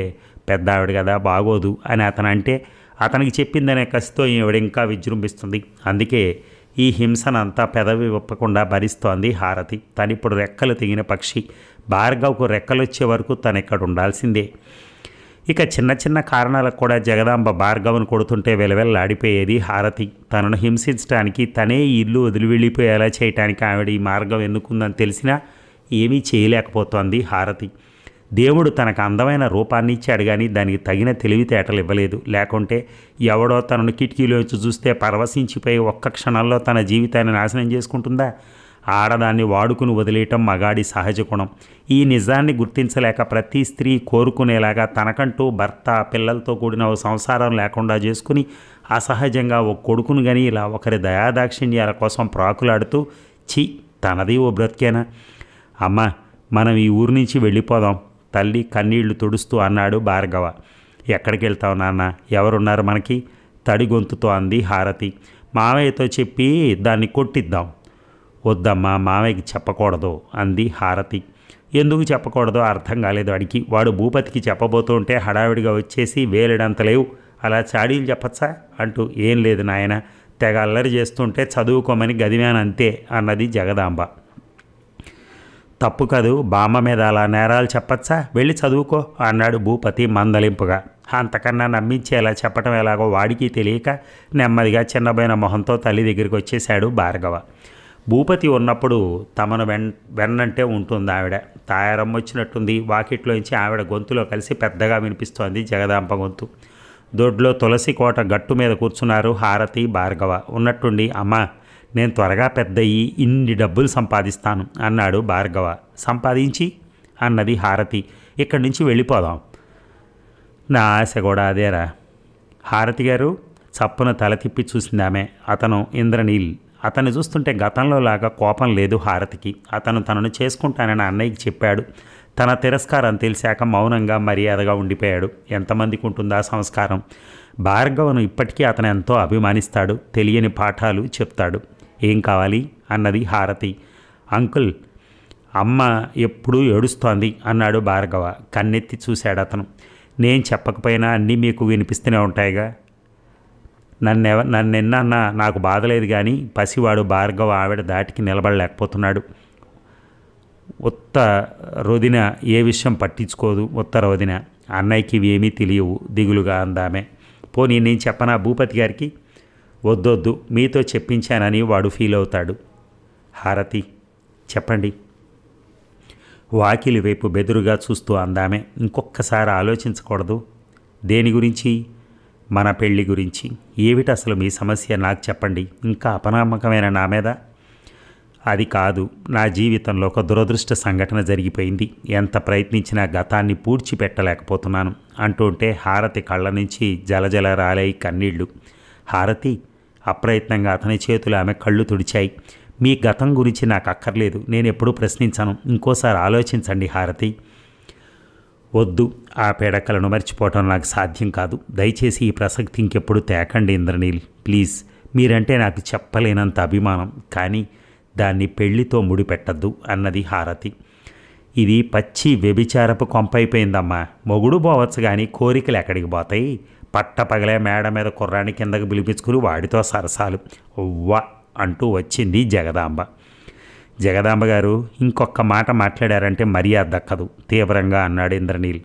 పెద్ద ఆవిడ కదా బాగోదు అని అతను అంటే అతనికి చెప్పిందనే కసితో ఈవిడ ఇంకా విజృంభిస్తుంది. అందుకే ఈ హింసనంతా పెదవి ఒప్పకుండా భరిస్తోంది హారతి. తనిప్పుడు రెక్కలు తెగిన పక్షి భార్గవ్కు రెక్కలొచ్చే వరకు తను ఇక్కడ ఉండాల్సిందే ఇక చిన్న చిన్న కారణాలకు కూడా జగదాంబ భార్గవను కొడుతుంటే వెలవెల్లాడిపోయేది హారతి. తనను హింసించడానికి తనే ఇల్లు వదిలి వెళ్ళిపోయేలా చేయటానికి ఆవిడ ఈ మార్గం ఎన్నుకుందని తెలిసినా ఏమీ చేయలేకపోతోంది హారతి. దేవుడు తనకు అందమైన రూపాన్ని ఇచ్చాడు కానీ దానికి తగిన తెలివితేటలు ఇవ్వలేదు. లేకుంటే ఎవడో తనను కిటికీలోంచి చూస్తే పరవశించిపోయి ఒక్క క్షణంలో తన జీవితాన్ని నాశనం చేసుకుంటుందా? ఆడదాన్ని వాడుకుని వదిలేయటం మగాడి సహజ గుణం. ఈ నిజాన్ని గుర్తించలేక ప్రతి స్త్రీ కోరుకునేలాగా తనకంటూ భర్త పిల్లలతో కూడిన ఓ సంసారం లేకుండా చేసుకుని అసహజంగా ఒక కొడుకును గని ఇలా ఒకరి దయాదాక్షిణ్యాల కోసం ప్రాకులాడుతూ చి తనది ఓ బ్రతికేనా? అమ్మ మనం ఈ ఊరి నుంచి వెళ్ళిపోదాం. తల్లి కన్నీళ్ళు తుడుస్తూ అన్నాడు భార్గవ. ఎక్కడికి వెళ్తావు నాన్న? ఎవరున్నారు మనకి? తడి గొంతుతో అంది హారతి. మావయ్యతో చెప్పి దాన్ని కొట్టిద్దాం. వద్దమ్మా మావయ్యకి చెప్పకూడదు అంది హారతి. ఎందుకు చెప్పకూడదో అర్థం కాలేదు అడిగి వాడు భూపతికి చెప్పబోతుంటే హడావిడిగా వచ్చేసి వేలడంత లేవు. అలా చాడీలు చెప్పచ్చా? అంటూ ఏం లేదు నాయన. తెగ అల్లరి చేస్తుంటే చదువుకోమని గదివాన్ అంతే అన్నది జగదాంబ. తప్పు కదూ బామ్మ మీద అలా నేరాలు చెప్పచ్చా? వెళ్ళి చదువుకో అన్నాడు భూపతి మందలింపుగా. అంతకన్నా నమ్మించేలా చెప్పటం ఎలాగో వాడికి తెలియక నెమ్మదిగా చిన్నబోయిన మొహంతో తల్లి దగ్గరికి వచ్చేశాడు భార్గవ. భూపతి ఉన్నప్పుడు తమను వెన్ వెన్నంటే ఉంటుంది ఆవిడ. తాయారమ్మ వచ్చినట్టుంది. వాకిట్లోంచి ఆవిడ గొంతులో కలిసి పెద్దగా వినిపిస్తోంది జగదాంబ గొంతు. దొడ్లో తులసి కోట గట్టు మీద కూర్చున్నారు హారతి భార్గవ. ఉన్నట్టుండి అమ్మ నేను త్వరగా పెద్దయి ఇన్ని డబ్బులు సంపాదిస్తాను అన్నాడు భార్గవ. సంపాదించి అన్నది హారతి. ఇక్కడి నుంచి వెళ్ళిపోదాం. నా ఆశ కూడా అదేరా. హారతి గారు చప్పున తల తిప్పి చూసిందామె. అతను ఇంద్రనీల్. అతన్ని చూస్తుంటే గతంలో లాగా కోపం లేదు హారతికి. అతను తనను చేసుకుంటానని అన్నయ్యకి చెప్పాడు. తన తిరస్కారం తెలిసాక మౌనంగా మర్యాదగా ఉండిపోయాడు. ఎంతమందికి ఉంటుందా సంస్కారం? భార్గవను ఇప్పటికీ అతను ఎంతో అభిమానిస్తాడు. తెలియని పాఠాలు చెప్తాడు. ఏం కావాలి? అన్నది హారతి. అంకుల్ అమ్మ ఎప్పుడూ ఏడుస్తోంది అన్నాడు భార్గవ. కన్నెత్తి చూశాడు అతను. నేను చెప్పకపోయినా అన్నీ మీకు వినిపిస్తూనే ఉంటాయిగా? నన్ను నన్నెన్న నన్ను నాకు బాధ లేదు కానీ పసివాడు భార్గవ ఆవిడ దాటికి నిలబడలేకపోతున్నాడు. ఉత్త రొదిన ఏ విషయం పట్టించుకోదు ఉత్త రొదిన. అన్నయ్యకి ఇవి ఏమీ తెలియవు దిగులుగా అందామే. పోనీ నేను చెప్పనా భూపతి గారికి? వద్దొద్దు మీతో చెప్పించానని వాడు ఫీల్ అవుతాడు. హారతి చెప్పండి. వాకిలి వైపు బెదురుగా చూస్తూ అందామే ఇంకొక్కసారి ఆలోచించకూడదు. దేని గురించి? మన పెళ్ళి గురించి. ఏమిటి అసలు మీ సమస్య? నాకు చెప్పండి. ఇంకా అపనమ్మకమైన నా మీద? అది కాదు నా జీవితంలో ఒక దురదృష్ట సంఘటన జరిగిపోయింది. ఎంత ప్రయత్నించినా గతాన్ని పూడ్చిపెట్టలేకపోతున్నాను. అంటుంటే హారతి కళ్ళ నుంచి జలజల రాలే కన్నీళ్ళు. హారతి అప్రయత్నంగా అతని చేతులు ఆమె కళ్ళు తుడిచాయి. మీ గతం గురించి నాకు అక్కర్లేదు. నేను ఎప్పుడూ ప్రశ్నించను. ఇంకోసారి ఆలోచించండి హారతి. వద్దు. ఆ పేడకలను మర్చిపోవటం నాకు సాధ్యం కాదు. దయచేసి ఈ ప్రసక్తి ఇంకెప్పుడు తేకండి ఇంద్రనీల్. ప్లీజ్. మీరంటే నాకు చెప్పలేనంత అభిమానం. కానీ దాన్ని పెళ్ళితో ముడిపెట్టద్దు అన్నది హారతి. ఇది పచ్చి వ్యభిచారపు కొంపైపోయిందమ్మా. మొగుడు పోవచ్చు కానీ కోరికలు ఎక్కడికి పోతాయి? పట్ట పగలే మేడ మీద కుర్రాన్ని కిందకు పిలిపించుకుని వాడితో సరసాలు. వా అంటూ వచ్చింది జగదాంబ. జగదాంబ గారు ఇంకొక మాట మాట్లాడారంటే మర్యాద దక్కదు. తీవ్రంగా అన్నాడు ఇంద్రనీల్.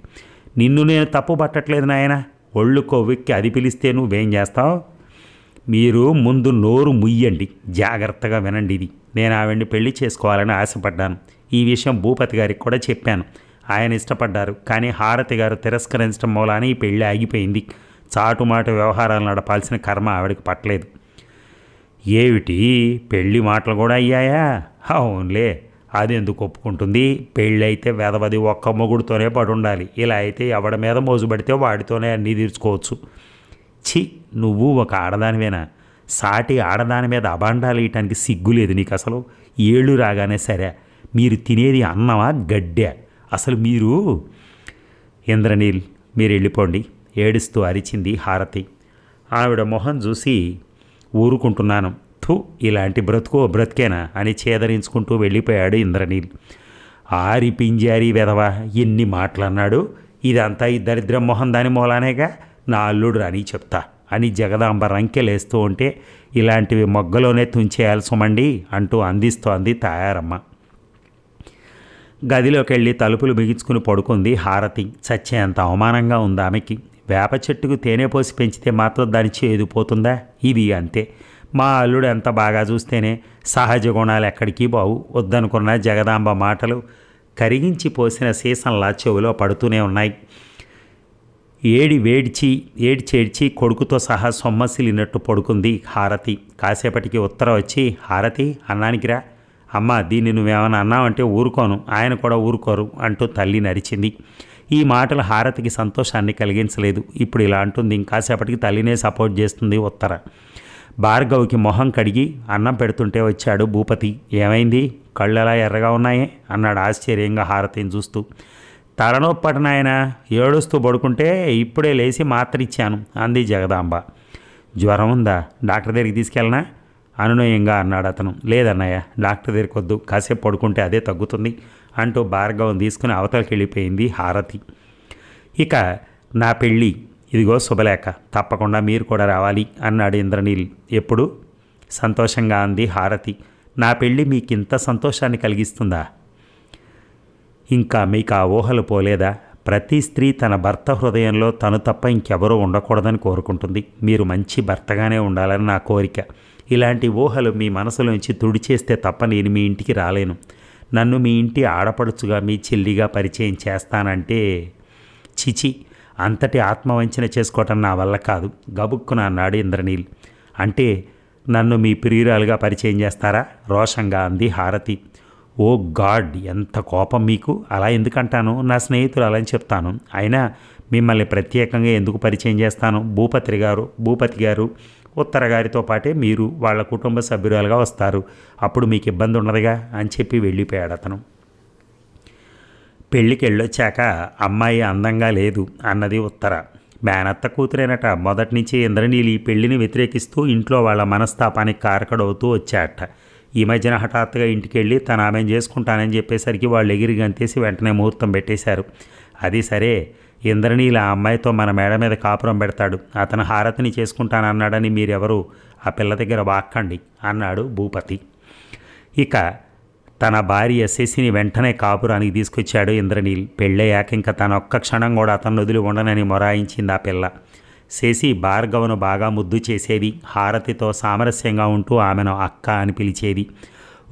నిన్ను నేను తప్పు పట్టట్లేదు నాయన. ఒళ్ళు కొవ్వెక్కి అది పిలిస్తే నువ్వేం చేస్తావు? మీరు ముందు నోరు ముయ్యండి. జాగ్రత్తగా వినండి ఇది. నేను ఆవిడ్ని పెళ్ళి చేసుకోవాలని ఆశపడ్డాను. ఈ విషయం భూపతి గారికి కూడా చెప్పాను. ఆయన ఇష్టపడ్డారు. కానీ హారతి గారు తిరస్కరించడం మూలాన ఈ పెళ్ళి ఆగిపోయింది. చాటుమాటు వ్యవహారాలు నడపాల్సిన కర్మ ఆవిడకి పట్టలేదు. ఏమిటి? పెళ్ళి మాటలు కూడా అయ్యాయా? అవునులే అది ఎందుకు ఒప్పుకుంటుంది? పెళ్ళి అయితే వెదవది ఒక్క మొగుడుతోనే పడి ఉండాలి ఇలా అయితే ఎవడి మీద మోజుపడితే వాడితోనే అన్నీ తీర్చుకోవచ్చు. ఛీ నువ్వు ఒక ఆడదానివేనా? సాటి ఆడదాని మీద అబాండాలు వేయటానికి సిగ్గు లేదు నీకు అసలు ఏళ్ళు రాగానే సరే మీరు తినేది అన్నమా గడ్డే? అసలు మీరు? ఇంద్రనీల్ మీరు వెళ్ళిపోండి ఏడుస్తూ అరిచింది హారతి. ఆవిడ మొహం చూసి ఊరుకుంటున్నాను. థు ఇలాంటి బ్రతుకో బ్రతికేనా? అని చేదరించుకుంటూ వెళ్ళిపోయాడు ఇంద్రనీల్. ఆరి పింజారి వెధవ ఎన్ని మాటలన్నాడు. ఇదంతా ఈ దరిద్రం మొహం దాని మూలానేగా. నా అల్లుడు రాని చెప్తా అని జగదాంబ రంకెలేస్తూ ఉంటే ఇలాంటివి మొగ్గలోనే తుంచేయాల్సమండి అంటూ అందిస్తోంది తాయారమ్మ. గదిలోకి వెళ్ళి తలుపులు బిగించుకుని పడుకుంది హారతి. చచ్చేంత అవమానంగా ఉంది ఆమెకి వేప చెట్టుకు తేనె పోసి పెంచితే మాత్రం దాని చేదు పోతుందా? ఇది అంతే. మా అల్లుడు ఎంత బాగా చూస్తేనే సహజ గుణాలు ఎక్కడికి బావు. వద్దనుకున్న జగదాంబ మాటలు కరిగించి పోసిన సీసంలా చెవిలో పడుతూనే ఉన్నాయి. ఏడి వేడిచి ఏడ్చేడ్చి కొడుకుతో సహా సొమ్మసిలినట్టు పడుకుంది హారతి. కాసేపటికి ఉత్తరం వచ్చి హారతి అన్నానికి రా. అమ్మ దీన్ని నువ్వేమైనా అన్నావంటే ఊరుకోను. ఆయన కూడా ఊరుకోరు అంటూ తల్లి నరిచింది. ఈ మాటలు హారతికి సంతోషాన్ని కలిగించలేదు. ఇప్పుడు ఇలా అంటుంది. ఇంకాసేపటికి తల్లినే సపోర్ట్ చేస్తుంది ఉత్తర. భార్గవ్కి మొహం కడిగి అన్నం పెడుతుంటే వచ్చాడు భూపతి. ఏమైంది? కళ్ళు ఎలా ఎర్రగా ఉన్నాయే? అన్నాడు ఆశ్చర్యంగా హారతిని చూస్తూ. తలనొప్పటి నాయన. ఏడుస్తూ పడుకుంటే ఇప్పుడే లేచి మాత్ర ఇచ్చాను అంది జగదాంబ. జ్వరం ఉందా? డాక్టర్ దగ్గరికి తీసుకెళ్ళనా? అనునయంగా అన్నాడు అతను. లేదన్నయ్య డాక్టర్ దగ్గరికి వద్దు కాసేపు పడుకుంటే అదే తగ్గుతుంది. అంటూ భార్గవం తీసుకుని అవతలకి వెళ్ళిపోయింది హారతి. ఇక నా పెళ్ళి ఇదిగో శుభలేఖ తప్పకుండా మీరు కూడా రావాలి అన్నాడు ఇంద్రనీల్. ఎప్పుడు? సంతోషంగా అంది హారతి. నా పెళ్ళి మీకు ఇంత సంతోషాన్ని కలిగిస్తుందా? ఇంకా మీకు ఆ ఊహలు పోలేదా? ప్రతి స్త్రీ తన భర్త హృదయంలో తను తప్ప ఇంకెవరూ ఉండకూడదని కోరుకుంటుంది. మీరు మంచి భర్తగానే ఉండాలని నా కోరిక. ఇలాంటి ఊహలు మీ మనసులోంచి తుడిచేస్తే తప్ప నేను మీ ఇంటికి రాలేను. నన్ను మీ ఇంటి ఆడపడుచుగా మీ చెల్లిగా పరిచయం చేస్తానంటే చిచి అంతటి ఆత్మవంచన చేసుకోవటం నా వల్ల కాదు. గబుక్కున అన్నాడు ఇంద్రనీల్. అంటే నన్ను మీ ప్రియురాలుగా పరిచయం చేస్తారా? రోషంగా అంది హారతి. ఓ గాడ్ ఎంత కోపం మీకు. అలా ఎందుకంటాను? నా స్నేహితులు అలా అని చెప్తాను. అయినా మిమ్మల్ని ప్రత్యేకంగా ఎందుకు పరిచయం చేస్తాను? భూపతి గారు భూపతి గారు ఉత్తర గారితో పాటే మీరు వాళ్ళ కుటుంబ సభ్యురాలుగా వస్తారు. అప్పుడు మీకు ఇబ్బంది ఉండదుగా అని చెప్పి వెళ్ళిపోయాడు అతను. పెళ్ళికి వెళ్ళొచ్చాక అమ్మాయి అందంగా లేదు అన్నది ఉత్తర. మేనత్త కూతురేనట. మొదటి నుంచి ఇంద్రనీలి ఈ పెళ్ళిని వ్యతిరేకిస్తూ ఇంట్లో వాళ్ళ మనస్తాపానికి కారకడవుతూ వచ్చాట. ఈ మధ్యన హఠాత్తుగా ఇంటికి వెళ్ళి తను ఆమెను చేసుకుంటానని చెప్పేసరికి వాళ్ళు ఎగిరి గంతేసి వెంటనే ముహూర్తం పెట్టేశారు. అది సరే ఇంద్రనీల ఆ అమ్మాయితో మన మేడ మీద కాపురం పెడతాడు. అతను హారతిని చేసుకుంటానన్నాడని మీరెవరు ఆ పిల్ల దగ్గర వాక్కండి అన్నాడు భూపతి. ఇక తన భార్య శశిని వెంటనే కాపురానికి తీసుకొచ్చాడు ఇంద్రనీల్ పెళ్ళయ్యాక ఇంకా తన ఒక్క క్షణం కూడా అతను వదిలి ఉండనని మొరాయించింది ఆ పిల్ల. శశి భార్గవను బాగా ముద్దు చేసేది. హారతితో సామరస్యంగా ఉంటూ ఆమెను అక్క అని పిలిచేది.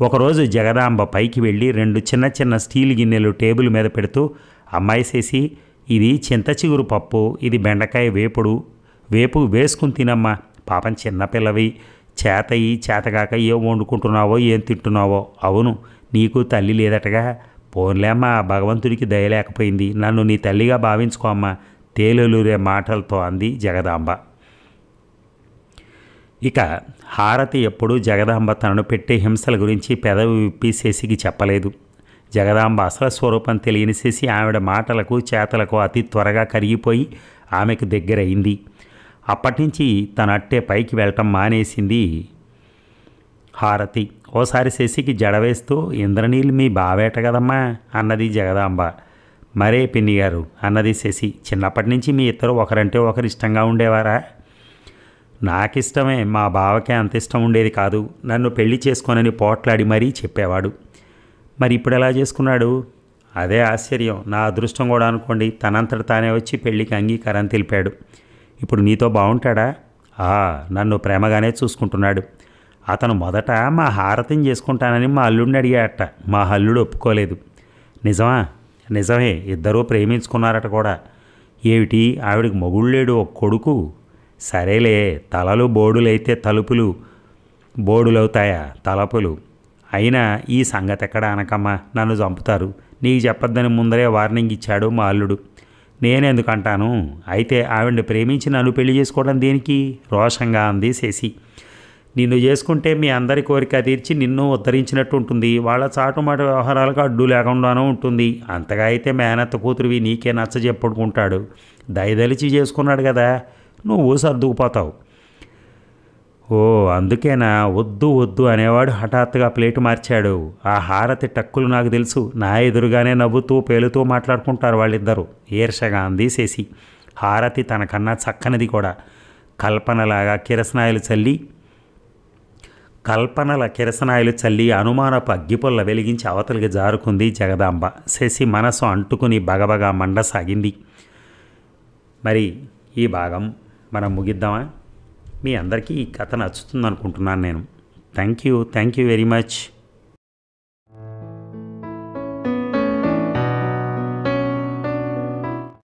ఒకరోజు జగదాంబ పైకి వెళ్ళి రెండు చిన్న చిన్న స్టీల్ గిన్నెలు టేబుల్ మీద పెడుతూ అమ్మాయి శశి ఇది చింత చిగురు పప్పు ఇది బెండకాయ వేపుడు. వేపు వేసుకుని తినమ్మా పాపం చిన్నపిల్లవి చేతయి చేతగాక ఏం వండుకుంటున్నావో ఏం తింటున్నావో? అవును నీకు తల్లి లేదటగా. పోన్లేమ్మా భగవంతుడికి దయ లేకపోయింది. నన్ను నీ తల్లిగా భావించుకో అమ్మా తేలులూరే మాటలతో అంది జగదాంబ. ఇక హారతి ఎప్పుడూ జగదాంబ తనను పెట్టే హింసల గురించి పెదవి విప్పి శశికి చెప్పలేదు. జగదాంబ అసలు స్వరూపం తెలియని శశి ఆవిడ మాటలకు చేతలకు అతి త్వరగా కరిగిపోయి ఆమెకు దగ్గరైంది. అప్పటినుంచి తన అట్టే పైకి వెళ్ళటం మానేసింది హారతి. ఓసారి శశికి జడవేస్తూ ఇంద్రనీల్ మీ బావేట కదమ్మా అన్నది జగదాంబ. మరే పిన్ని గారు అన్నది శశి. చిన్నప్పటి నుంచి మీ ఇద్దరు ఒకరంటే ఒకరు ఇష్టంగా ఉండేవారా? నాకిష్టమే మా బావకే అంత ఇష్టం ఉండేది కాదు. నన్ను పెళ్ళి చేసుకోనని పోట్లాడి మరీ చెప్పేవాడు. మరి ఇప్పుడు ఎలా చేసుకున్నాడు? అదే ఆశ్చర్యం. నా అదృష్టం కూడా అనుకోండి తనంతట తానే వచ్చి పెళ్ళికి అంగీకారం తెలిపాడు. ఇప్పుడు నీతో బాగుంటాడా ఆ నన్ను ప్రేమగానే చూసుకుంటున్నాడు. అతను మొదట మా హారతిని చేసుకుంటానని మా అల్లుడిని అడిగాడట. మా అల్లుడు ఒప్పుకోలేదు. నిజమా? నిజమే. ఇద్దరూ ప్రేమించుకున్నారట కూడా. ఏమిటి? ఆవిడికి మొగుళ్ళేడు ఒక కొడుకు? సరేలే తలలు బోడులైతే తలుపులు. బోడులవుతాయా? తలపులు. అయినా ఈ సంగతి ఎక్కడ అనకమ్మా? నన్ను చంపుతారు. నీకు చెప్పొద్దని ముందరే వార్నింగ్ ఇచ్చాడు మా అల్లుడు. నేనెందుకంటాను? అయితే ఆవిడ ప్రేమించి నన్ను పెళ్ళి చేసుకోవడం దేనికి? రోషంగా అంది శశి. నిన్ను చేసుకుంటే మీ అందరి కోరిక తీర్చి నిన్ను ఉద్ధరించినట్టు ఉంటుంది. వాళ్ళ చాటుమాట వ్యవహారాలకు అడ్డు లేకుండానూ ఉంటుంది. అంతగా అయితే మేనత్త కూతురువి నీకే నచ్చ చెప్పుకుంటాడు దయదలిచి చేసుకున్నాడు కదా. నువ్వు సర్దుకుపోతావు. ఓ అందుకేనా? వద్దు వద్దు అనేవాడు హఠాత్తుగా ప్లేటు మార్చాడు. ఆ హారతి టక్కులు నాకు తెలుసు. నా ఎదురుగానే నవ్వుతూ పేలుతూ మాట్లాడుకుంటారు వాళ్ళిద్దరూ. ఈర్షగా అంది శశి హారతి తనకన్నా చక్కనిది కూడా. కల్పనలాగా కిరసనాయలు చల్లి కల్పనల కిరసనాయలు చల్లి అనుమానపు అగ్గిపుల్ల వెలిగించి అవతలికి జారుకుంది జగదాంబ. శశి మనసు అంటుకుని బగబగా మండసాగింది. మరి ఈ భాగం మనం ముగిద్దామా? మీ అందరికీ ఈ కథ నచ్చుతుంది అనుకుంటున్నాను నేను. Thank you thank you very much